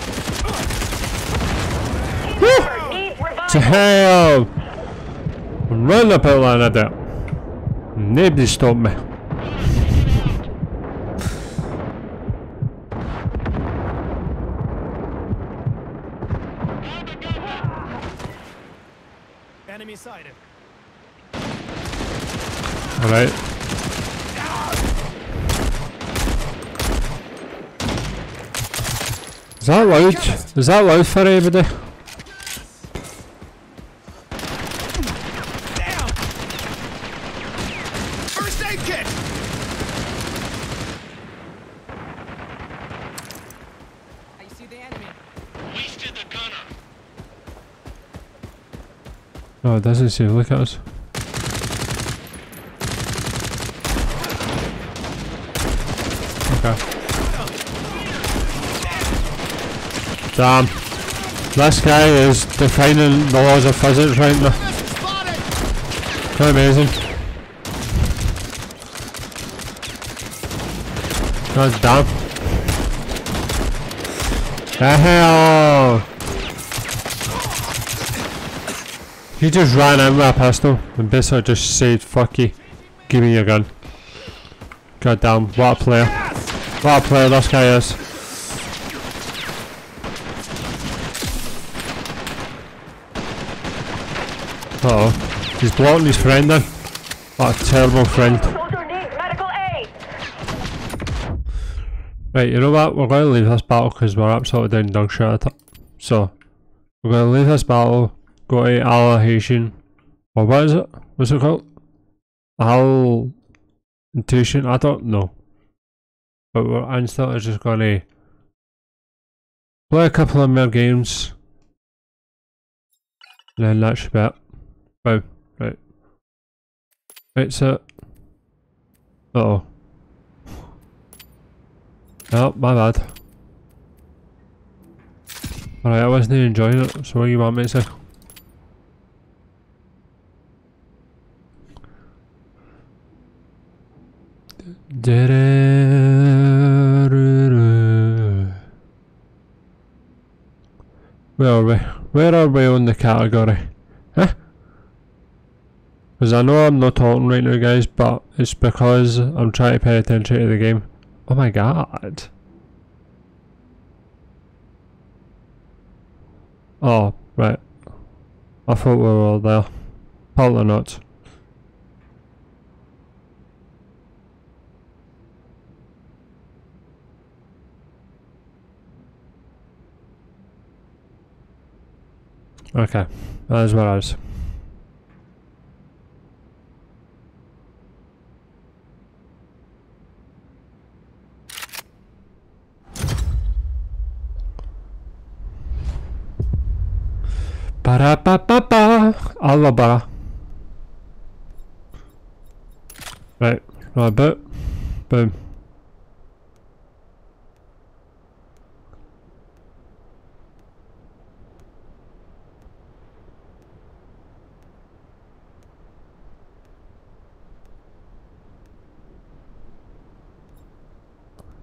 S5: Member needs
S1: To
S5: revival.
S1: Hell! Run up out like that. Nobody stop me.
S4: Enemy sighted.
S1: Alright. Is that loud? Is that loud for everybody? Doesn't say. Look at us. Okay. Damn. This guy is defining the laws of physics right now. Quite amazing. God damn. The hell! He just ran out with a pistol and basically just said, fuck you, give me your gun. God damn, what a player. What a player this guy is. Uh oh. He's blocking his friend then. What a terrible friend.
S5: Soldier needs medical aid.
S1: Right, you know what? We're going to leave this battle because we're absolutely down dog shit at it. So, we're going to leave this battle, go to Allocation, or what is it? What's it called? Al... Intuition? I don't know. But we're instantly just to play a couple of more games. And then that should be it. Wow, right. Right, so... Uh oh. Oh, my bad. Alright, I wasn't enjoying it, so what do you want me to say? Where are we? Where are we on the category? Huh? Because I know I'm not talking right now guys, but it's because I'm trying to pay attention to the game. Oh my god. Oh, right. I thought we were all there. Apparently not. Okay, that is what I was. Ba ba ba ba. Allah ba. Right, right, boot. Boom.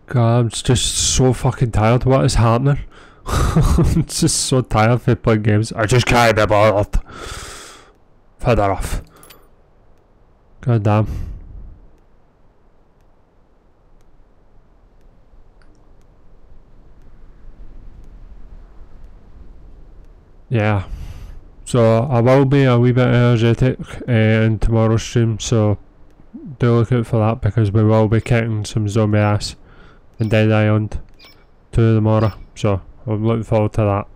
S1: God, I'm just so fucking tired. What is happening? I'm just so tired of playing games. I just can't be bothered. Fed off. God damn. Yeah. So I will be a wee bit energetic uh, in tomorrow's stream, so do look out for that because we will be kicking some zombie ass and Dead Island to tomorrow. So I'm looking forward to that.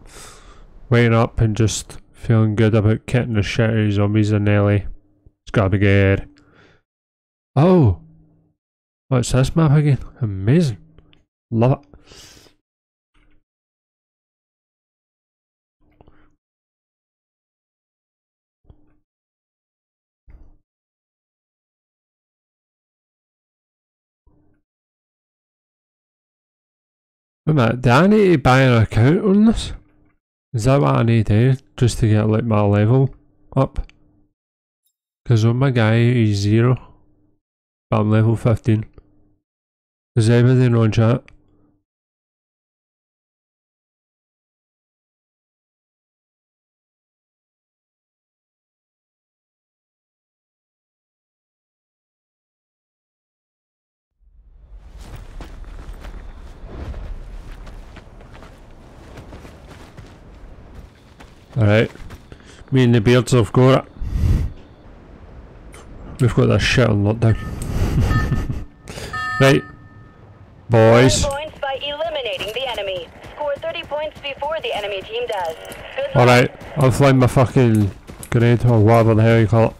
S1: Waking up and just feeling good about kicking the shit out of zombies in Nelly. It's gotta be good. Oh! What's this map again? Amazing. Love it. Wait a minute, do I need to buy an account on this? Is that what I need to do? Just to get like my level up? Because on my guy he's zero. But I'm level 15. Does everybody know chat? Alright. Me and the beards have got it. We've got this shit on lockdown. right. Boys.
S2: Points by eliminating the enemy. Score 30 points before the enemy team does.
S1: Alright. I'll fling my fucking grenade or whatever the hell you call it.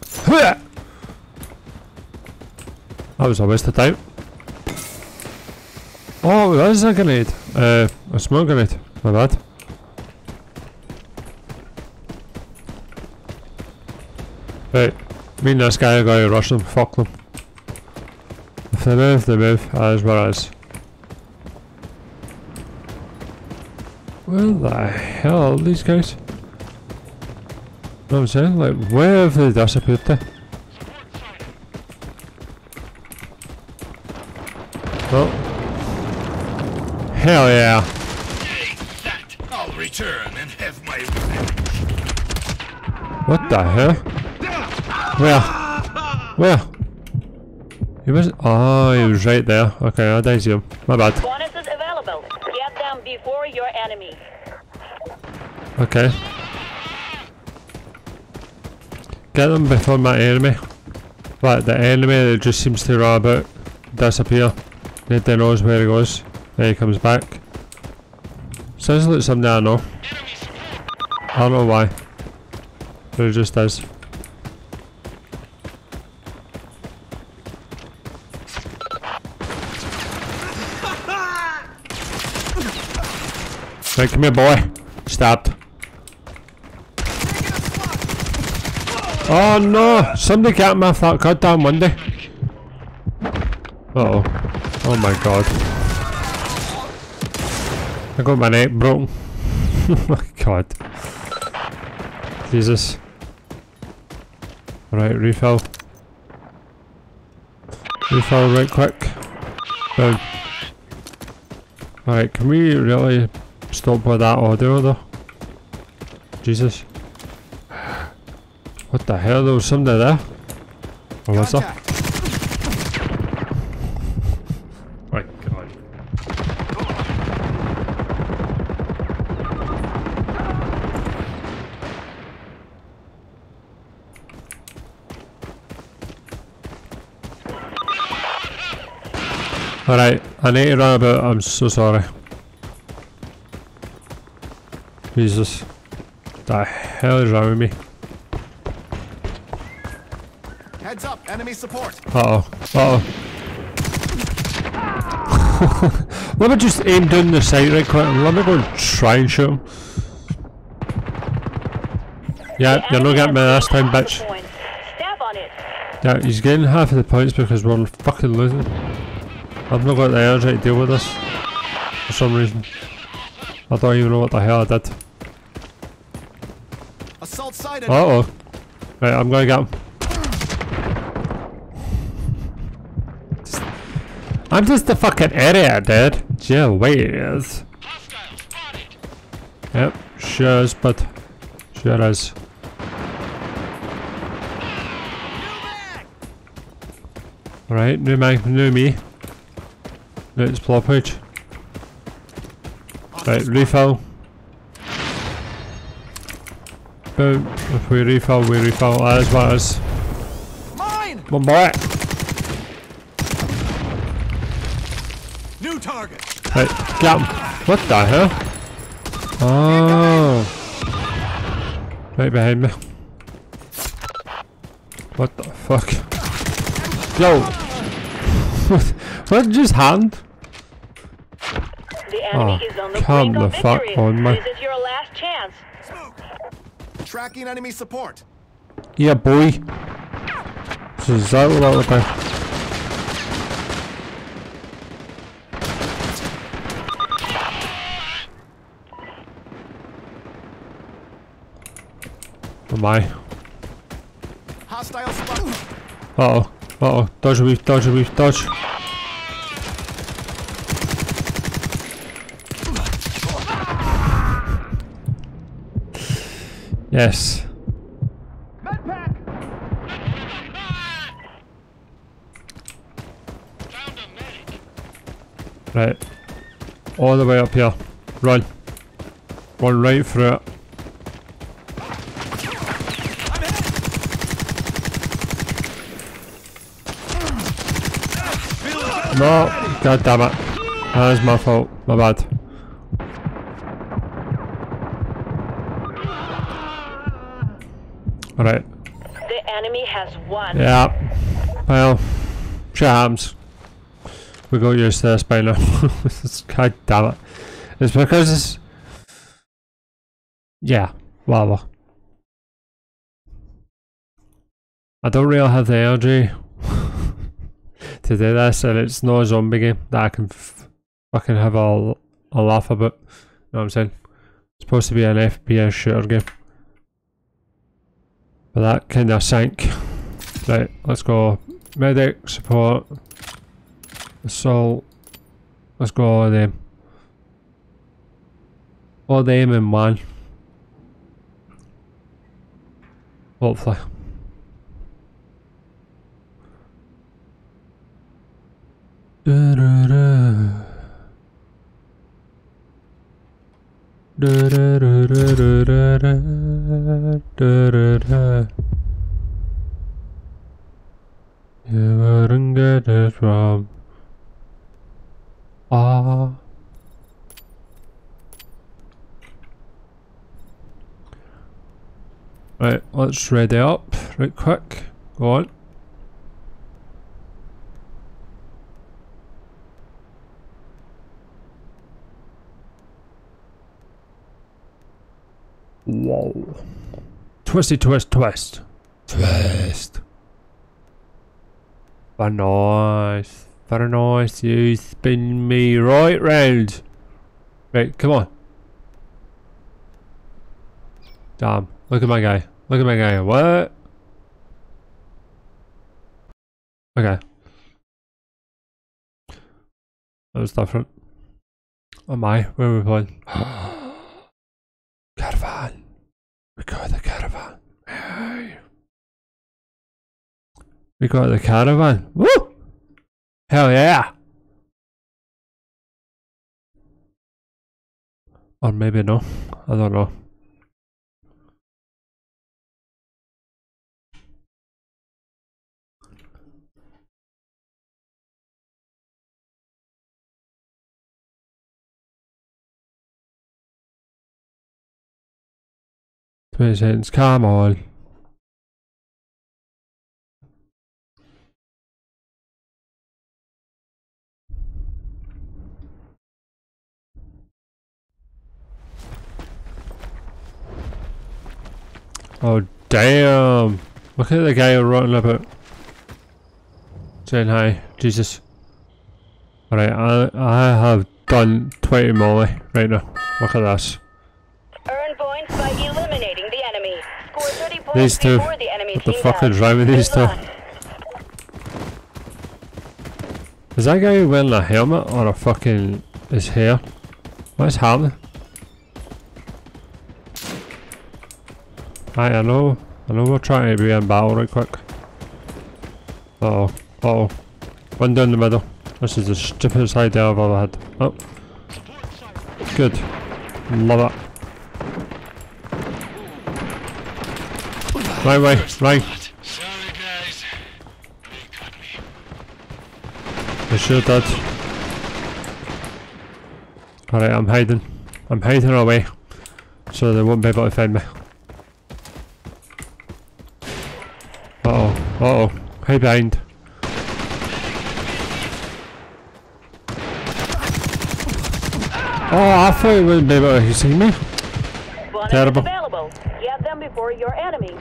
S1: That was a waste of time. Oh, that is a grenade. Uh, a smoke grenade. My bad. Right, me and this guy are going to rush them, fuck them. If they move, they move, what it is. Where the hell are these guys? Know what I'm saying? Like, where have they disappeared to? Oh. Hell yeah.
S3: That! I'll return and have my revenge.
S1: What the hell? Where? Where? He was. Oh, he was right there. Okay, I didn't see him. My bad.
S2: Bonuses available. Get them before your enemy.
S1: Okay. Get them before my enemy. But the enemy that just seems to run about, disappear. Nobody knows where he goes. Then he comes back. Sounds like something I know. I don't know why. But it just does. Come here, boy. Stabbed. Oh no! Somebody get me off that goddamn window. Uh oh. Oh my god. I got my neck broken. oh my god. Jesus. Right, refill. Refill right quick. Alright, can we really stop with that audio though? Jesus. What the hell? There was somebody there. Or was there? My god. Alright, I need to run about. I'm so sorry. Jesus. The hell is wrong with me?
S4: Heads up, enemy support.
S1: Uh oh. Uh oh. Let me just aim down the sight right quick and let me go and try and shoot him. Yeah, you're not getting me last time, bitch.
S2: Points. Step on it.
S1: Yeah, he's getting half of the points because we're fucking losing. I've not got the energy to deal with this. For some reason. I don't even know what the hell I did. Uh oh. Right, I'm gonna get. I'm just a fucking idiot, dude. Jill, wait. Yep, sure is, but sure is. Alright, new mag, new me. Let's plop out. Right, refill. Boom. If we refill, we refill. That is what it is.
S4: Mine.
S1: One boy.
S4: New target.
S1: Right, get him. What the hell? Oh. Right behind me. What the fuck? Yo. what, what just happened?
S2: The enemy
S1: Oh,
S2: is on the
S1: come
S2: brink of
S1: the fuck
S2: victory.
S1: on, man.
S2: This is your last chance.
S4: Tracking enemy support.
S1: Yeah, boy. So is that what that look like? Oh my.
S4: Hostile spot.
S1: Uh oh. Uh oh. Dodge a weave, dodge a weave, dodge. Yes. Right. All the way up here. Run. Run right through it. No, god damn it. That is my fault. My bad. Alright.
S2: The enemy has won.
S1: Yeah. Well, happens. We got used to this by now. God damn it. It's because it's... Yeah, whatever. I don't really have the energy to do this and it's not a zombie game that I can fucking have a, a laugh about. You know what I'm saying? supposed to be an FPS shooter game. But that kinda sank. Right, let's go. Medic, support, assault. Let's go all of them. All of them in one. Hopefully. Da-da-da. Da-da-da. You wouldn't get it from Ah. Right, let's ready up right quick. Go on. Whoa. Twisty twist twist. Twist. Very nice. Very nice. You spin me right round. Right, come on. Damn. Look at my guy. Look at my guy. What? Okay. That was different. Oh my, where are we playing? We got the caravan. Hey. We got the caravan. Woo! Hell yeah! Or maybe no. I don't know. Seconds, come on. Oh damn! Look at the guy running about saying hi. Jesus. Alright, I I have done 20 molly right now. Look at this.
S2: Earn points by eliminating the enemy. Score 30 points
S1: These two.
S2: before the enemy
S1: What the fuck is wrong these two? Is that guy wearing a helmet or a fucking his hair? What's happening? Right, I know I know we're trying to be in battle right quick. Uh oh. Uh oh. One down the middle. This is the stupidest idea I've ever had. Oh. Good. Love it. Right way, right.
S3: Sorry, guys. They got me.
S1: They sure did. Alright, I'm hiding. I'm hiding away. So they won't be able to find me. Uh oh. Uh oh. Hide behind. Oh, I thought he wouldn't be able to see me.
S2: Bonus
S1: Terrible.
S2: available. Get them before your enemies.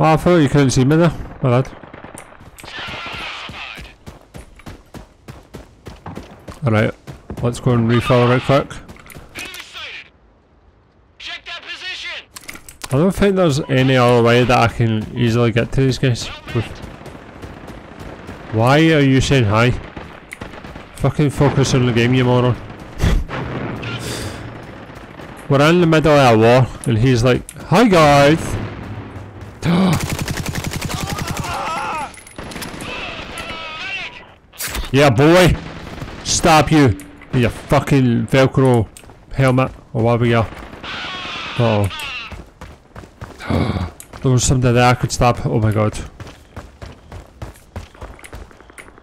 S1: Oh, I thought you couldn't see me there. My bad. Alright, let's go and refill right quick. I don't think there's any other way that I can easily get to these guys. Why are you saying hi? Fucking focus on the game, you moron. We're in the middle of a war, and he's like, Hi guys! yeah, boy! Stop you! with Your fucking Velcro helmet, or whatever you are. Uh oh. There was something there I could stop. Oh my god.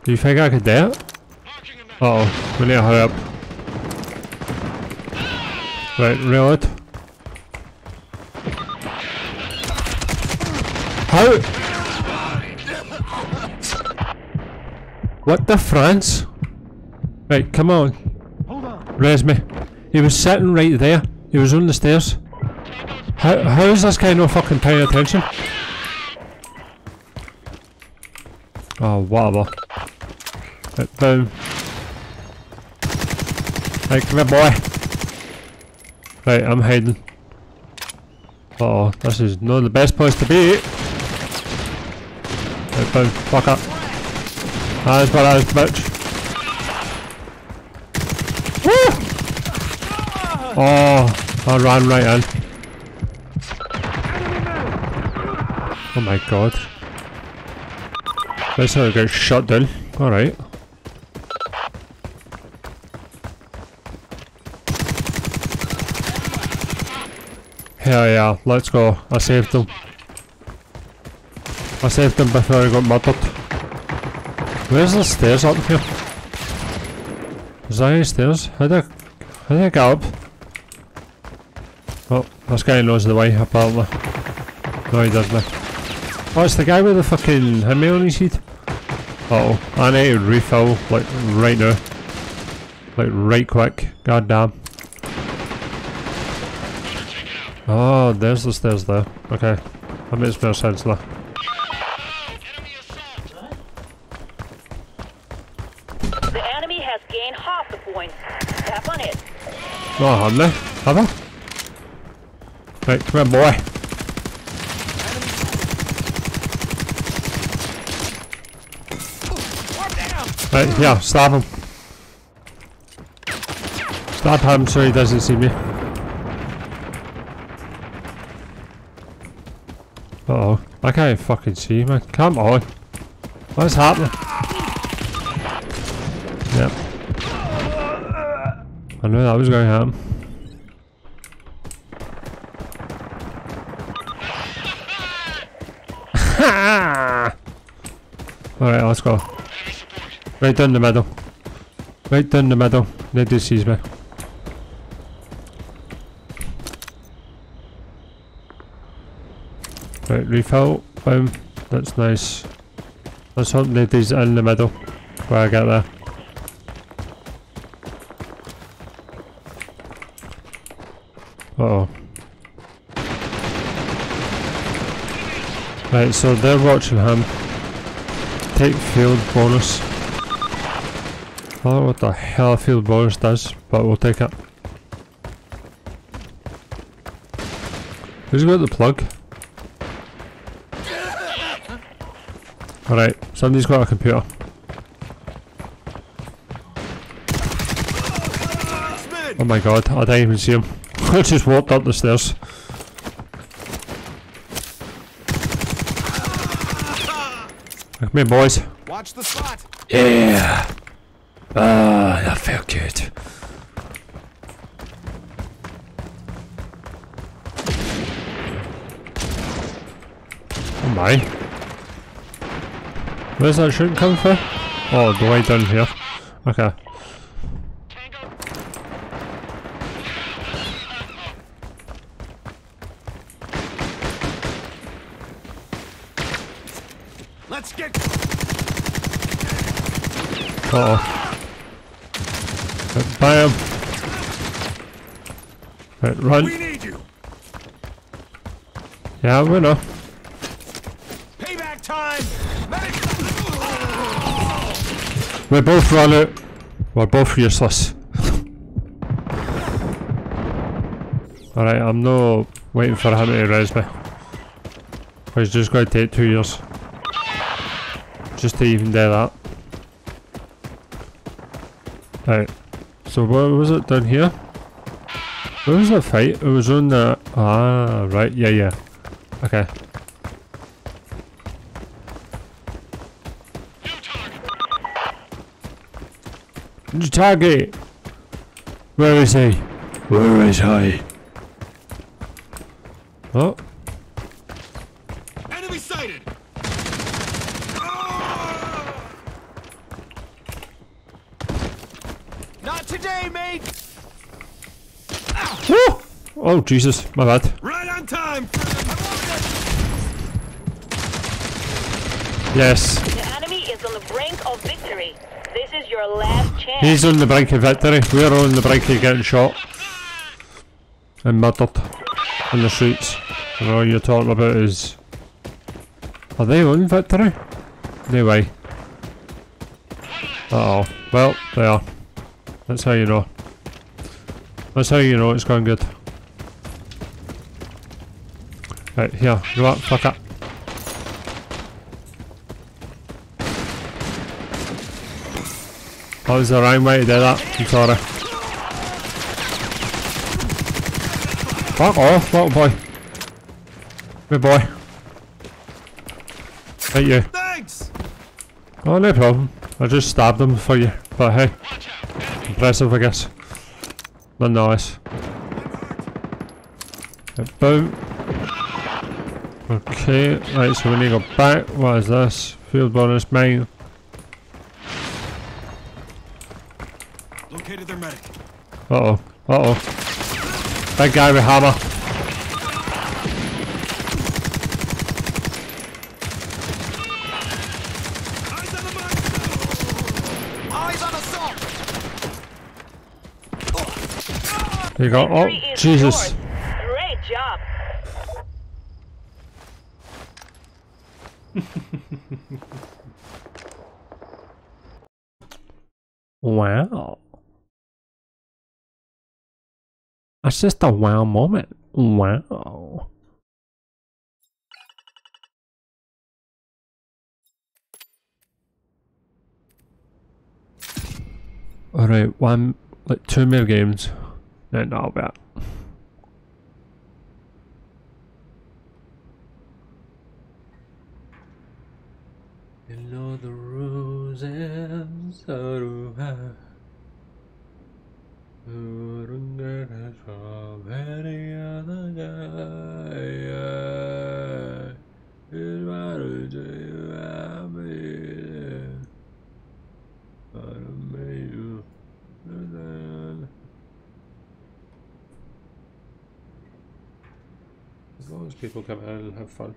S1: Do you think I could do it? Uh oh. We need to hurry up. Right, reload. How? What the France? Right, come on. Res me. He was sitting right there. He was on the stairs. How, how is this guy not fucking paying attention? Oh, whatever. Right, boom. Right, come here, boy. Right, I'm hiding. Uh oh, this is not the best place to be. Right, boom, fuck up. What I was, bitch. Woo! Oh, I ran right in. Oh my god. That's how I get shut down. Alright. Hell yeah, let's go. I saved them. I saved them before I got murdered. Where's the stairs up here? Is there any stairs? How do I, how do I get up? Oh, this guy knows the way apparently. No he doesn't. Oh, it's the guy with the fucking Hemi on his head. Uh oh, I need to refill like right now. Like right quick. God damn. Oh, there's the stairs there. Okay. That makes more sense now. Oh, have they? Have I? Right, come here, boy. Right, yeah, stab him. Stab him so he doesn't see me. Uh oh. I can't fucking see, man. Come on. What's happening? Yep. I knew that was going to happen. Alright, let's go. Right down the middle. Right down the middle. Nobody sees me. Right, refill. Boom. That's nice. Let's hope nobody's in the middle. Where I get there. Uh oh. Right, so they're watching him. Take field bonus. I don't know what the hell a field bonus does, but we'll take it. Who's got the plug? Alright, somebody's got a computer. Oh my god, I didn't even see him. I just walked up the stairs. Come here, boys.
S4: Watch the spot.
S1: Yeah. Ah, that felt good. Oh my. Where's that shooting coming from? Oh, the way down here. Okay.
S4: Let's get.
S1: Uh oh. Bam. Right, run.
S4: We need you.
S1: Yeah, we know.
S4: Payback time. Medic.
S1: We both run out. We're both useless. Alright, I'm not waiting for him to res me. It's just going to take two years. Just to even do that. So what was it down here? Where was the fight? It was on the... Ah, right. Yeah, yeah. Okay. The target! Where is he? Where is he? Oh,
S4: Enemy sighted. Not today, mate.
S1: Woo! oh Jesus, my bad.
S4: Right on time.
S1: Yes,
S2: The enemy is on the brink of victory. This is your last chance.
S1: he's on the brink of victory. We're on the brink of getting shot and murdered in the streets. And all you're talking about is. Are they on victory? No way. Uh oh. Well, they are. That's how you know. That's how you know it's going good. Right, here, you what? Fuck up. That was the wrong way to do that. I'm sorry. Fuck off, little boy. Good boy. Right, you.
S4: Thanks!
S1: Oh, no problem. I just stabbed him for you. But hey, impressive, I guess. Nonetheless. Right, boom. Okay, right, so we need to go back. What is this? Field bonus mine.
S4: Located their medic.
S1: Uh oh. Uh oh. That guy with hammer.
S4: Eyes on the mark! Eyes on assault!
S1: There you go. Oh, Jesus.
S2: yours. Great job.
S1: Wow. That's just a wow moment. Wow. Alright, one, like two more games. You know the I. Wouldn't get it from any other guy. It's my duty I made it. But I made you understand. As people come out and have fun.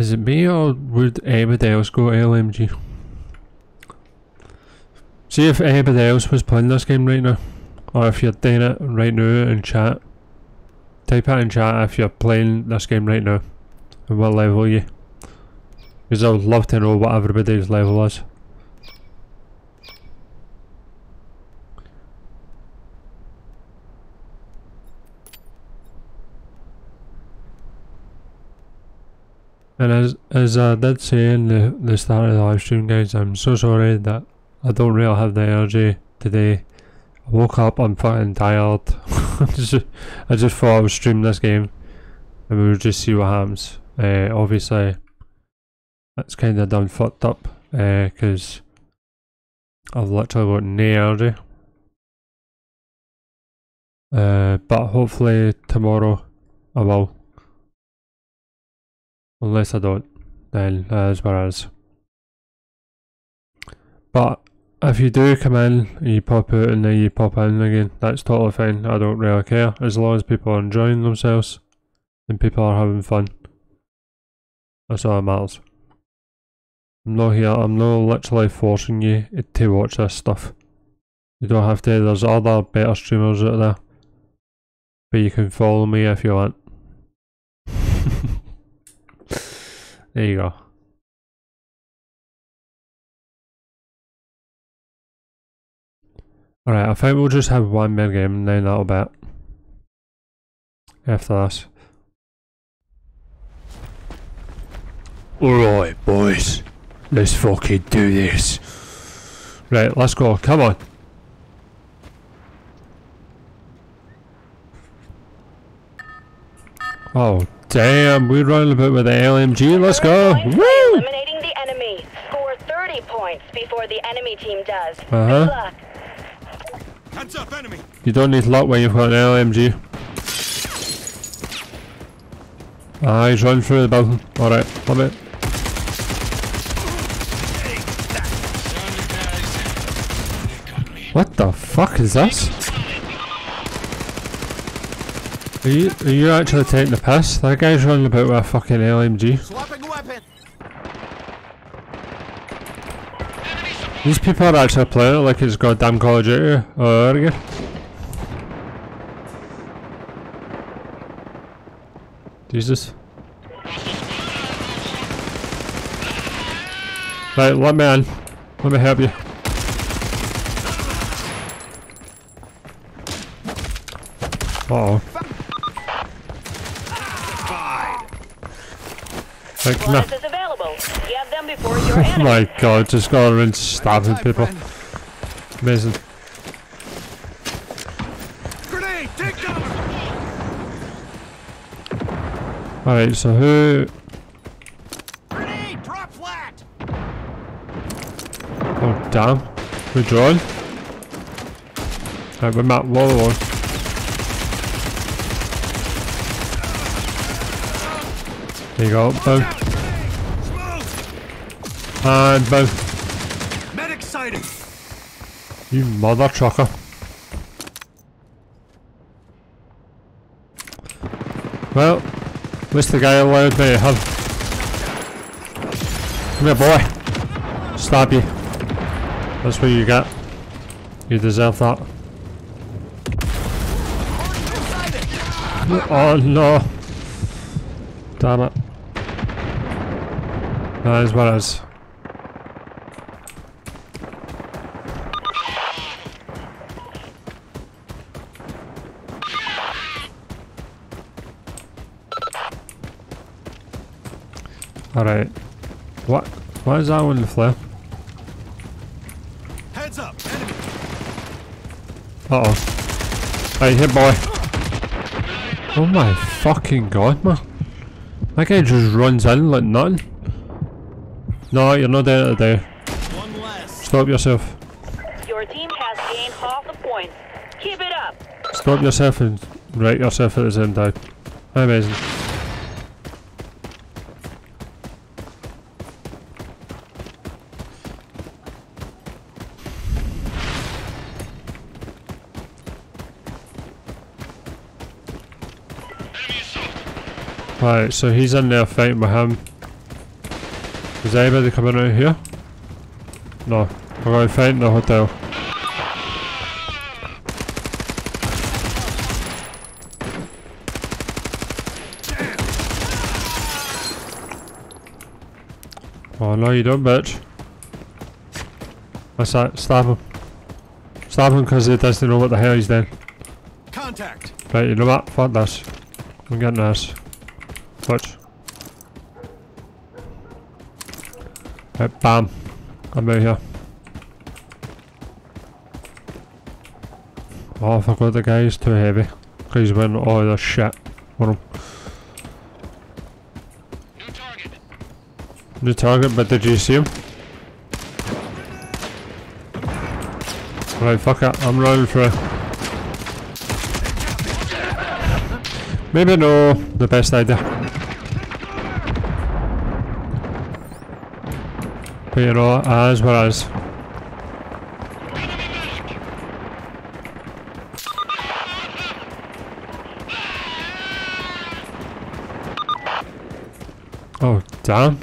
S1: Is it me or would anybody else go LMG? See if anybody else was playing this game right now. Or if you're doing it right now in chat. Type it in chat if you're playing this game right now. And what level you? Because I would love to know what everybody's level is. And as as I did say in the, the start of the live stream guys, I'm so sorry that I don't really have the energy today. I woke up, I'm fucking tired. I just thought I would stream this game and we would just see what happens. Uh, obviously that's kinda done fucked up because I've literally got no energy. Uh, but hopefully tomorrow I will. Unless I don't, then uh, that is what it is. But if you do come in you pop out and then you pop in again, that's totally fine. I don't really care. As long as people are enjoying themselves and people are having fun. That's all that matters. I'm not here, I'm not literally forcing you to watch this stuff. You don't have to, there's other better streamers out there. But you can follow me if you want. There you go. Alright, I think we'll just have one more game and then that'll be it. After this. Alright, boys. Let's fucking do this. Right, let's go. Come on. Oh, damn. We're running about with the LMG. Let's go. Woo!
S2: eliminating the enemy. Score 30 points before the enemy team does.
S1: Uh-huh.
S2: Good luck.
S4: Heads up, enemy.
S1: You don't need luck when you've got an LMG. Ah, he's running through the building. Alright, love it.
S3: Sorry, guys. They got me.
S1: What the fuck is this? Are you, are you actually taking the piss? That guy's running about with a fucking LMG.
S4: Swapping weapon.
S1: These people are actually playing it like it's goddamn Call of Duty or Oregon. Jesus. Right, let me in. Let me help you. Uh oh. Right, come here.
S2: Supplies is available. Get them before your
S1: Oh
S2: enemy.
S1: my god, just going around stabbing people. Amazing.
S4: Grenade. Take cover.
S1: Alright, so who...
S4: Grenade. Drop flat.
S1: Oh, damn. We're drawn. Right, we're Matt Wall There you go, boom. And boom.
S4: Medic sighted.
S1: You mother trucker. Well, least the guy allowed me to have. Come here, boy. Stab you. That's what you get. You deserve that. Oh no. Damn it. That is what it is. Alright. What? What is that one, the flare?
S4: Heads up. Enemy.
S1: Uh oh. Right, here, boy. Oh my fucking god, man. That guy just runs in like nothing. No, you're not there today.
S4: One less.
S1: Stop yourself.
S2: Your team has gained half the points. Keep it up.
S1: Stop yourself and write yourself at the same time. Amazing.
S3: Enemy assault.
S1: Right, so he's in there fighting with him. Is anybody coming out here? No. We're going to in the hotel. Oh no you don't bitch. What's that? Stab him. Stab him because he doesn't know what the hell he's doing.
S4: Contact.
S1: Right, you know what? Fuck this. I'm getting this. Watch. Right, bam. I'm out here. Oh, I forgot the guy is too heavy. He's wearing all this shit on him.
S3: New target.
S1: New target, but did you see him? Right, fuck it. I'm running through. Maybe no, the best idea. You as well as. Oh, damn.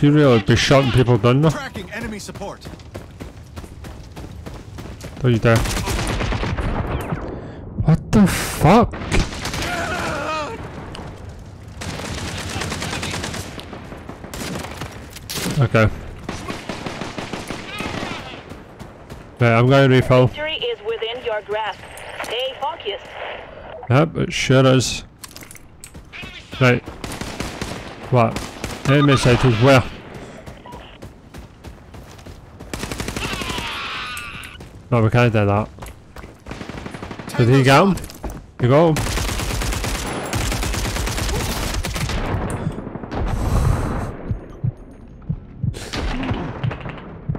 S1: You really be shotting people down there?
S4: Tracking enemy support.
S1: Don't you dare. What the fuck? Okay. Right, I'm going to refill.
S2: Victory is within your grasp. Stay focused.
S1: Yep, it sure is. Right. What? Enemy sighted. Where? No, we can't do that. Did he get him? You got him?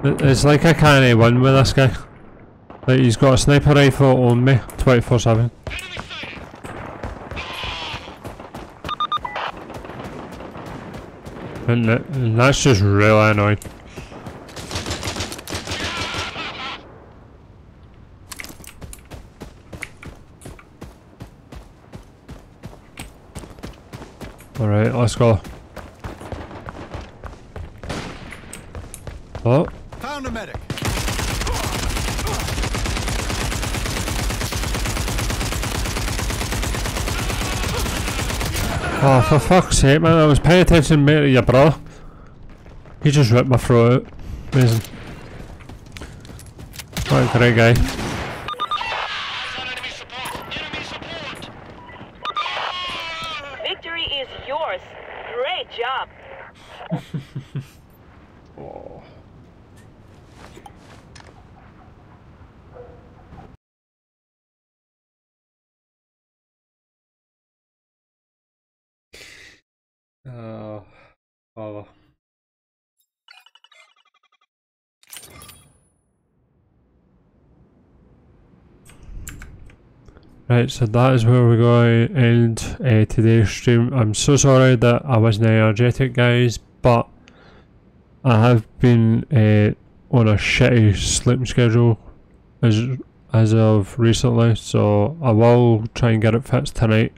S1: It's like I can't even win with this guy. Like he's got a sniper rifle on me, 24 7. And, that- and that's just really annoying. Alright, let's go. Oh,
S4: Found a medic.
S1: oh, for fuck's sake, man, I was paying attention mate, to your brother. He just ripped my throat out. Amazing. What a great guy.
S3: Enemy support! Enemy support!
S2: Victory is yours. Great job.
S1: Oh, oh. Right, so that is where we're going to end uh, today's stream. I'm so sorry that I wasn't energetic, guys, but I have been uh, on a shitty sleep schedule as as of recently, so I will try and get it fixed tonight.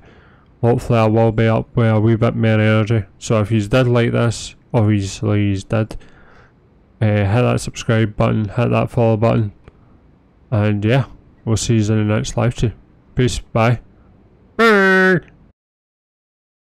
S1: Hopefully, I will be up with a wee bit more energy. So if you did like this, obviously you did, uh, hit that subscribe button, hit that follow button, and yeah, we'll see you in the next live stream. Peace, bye.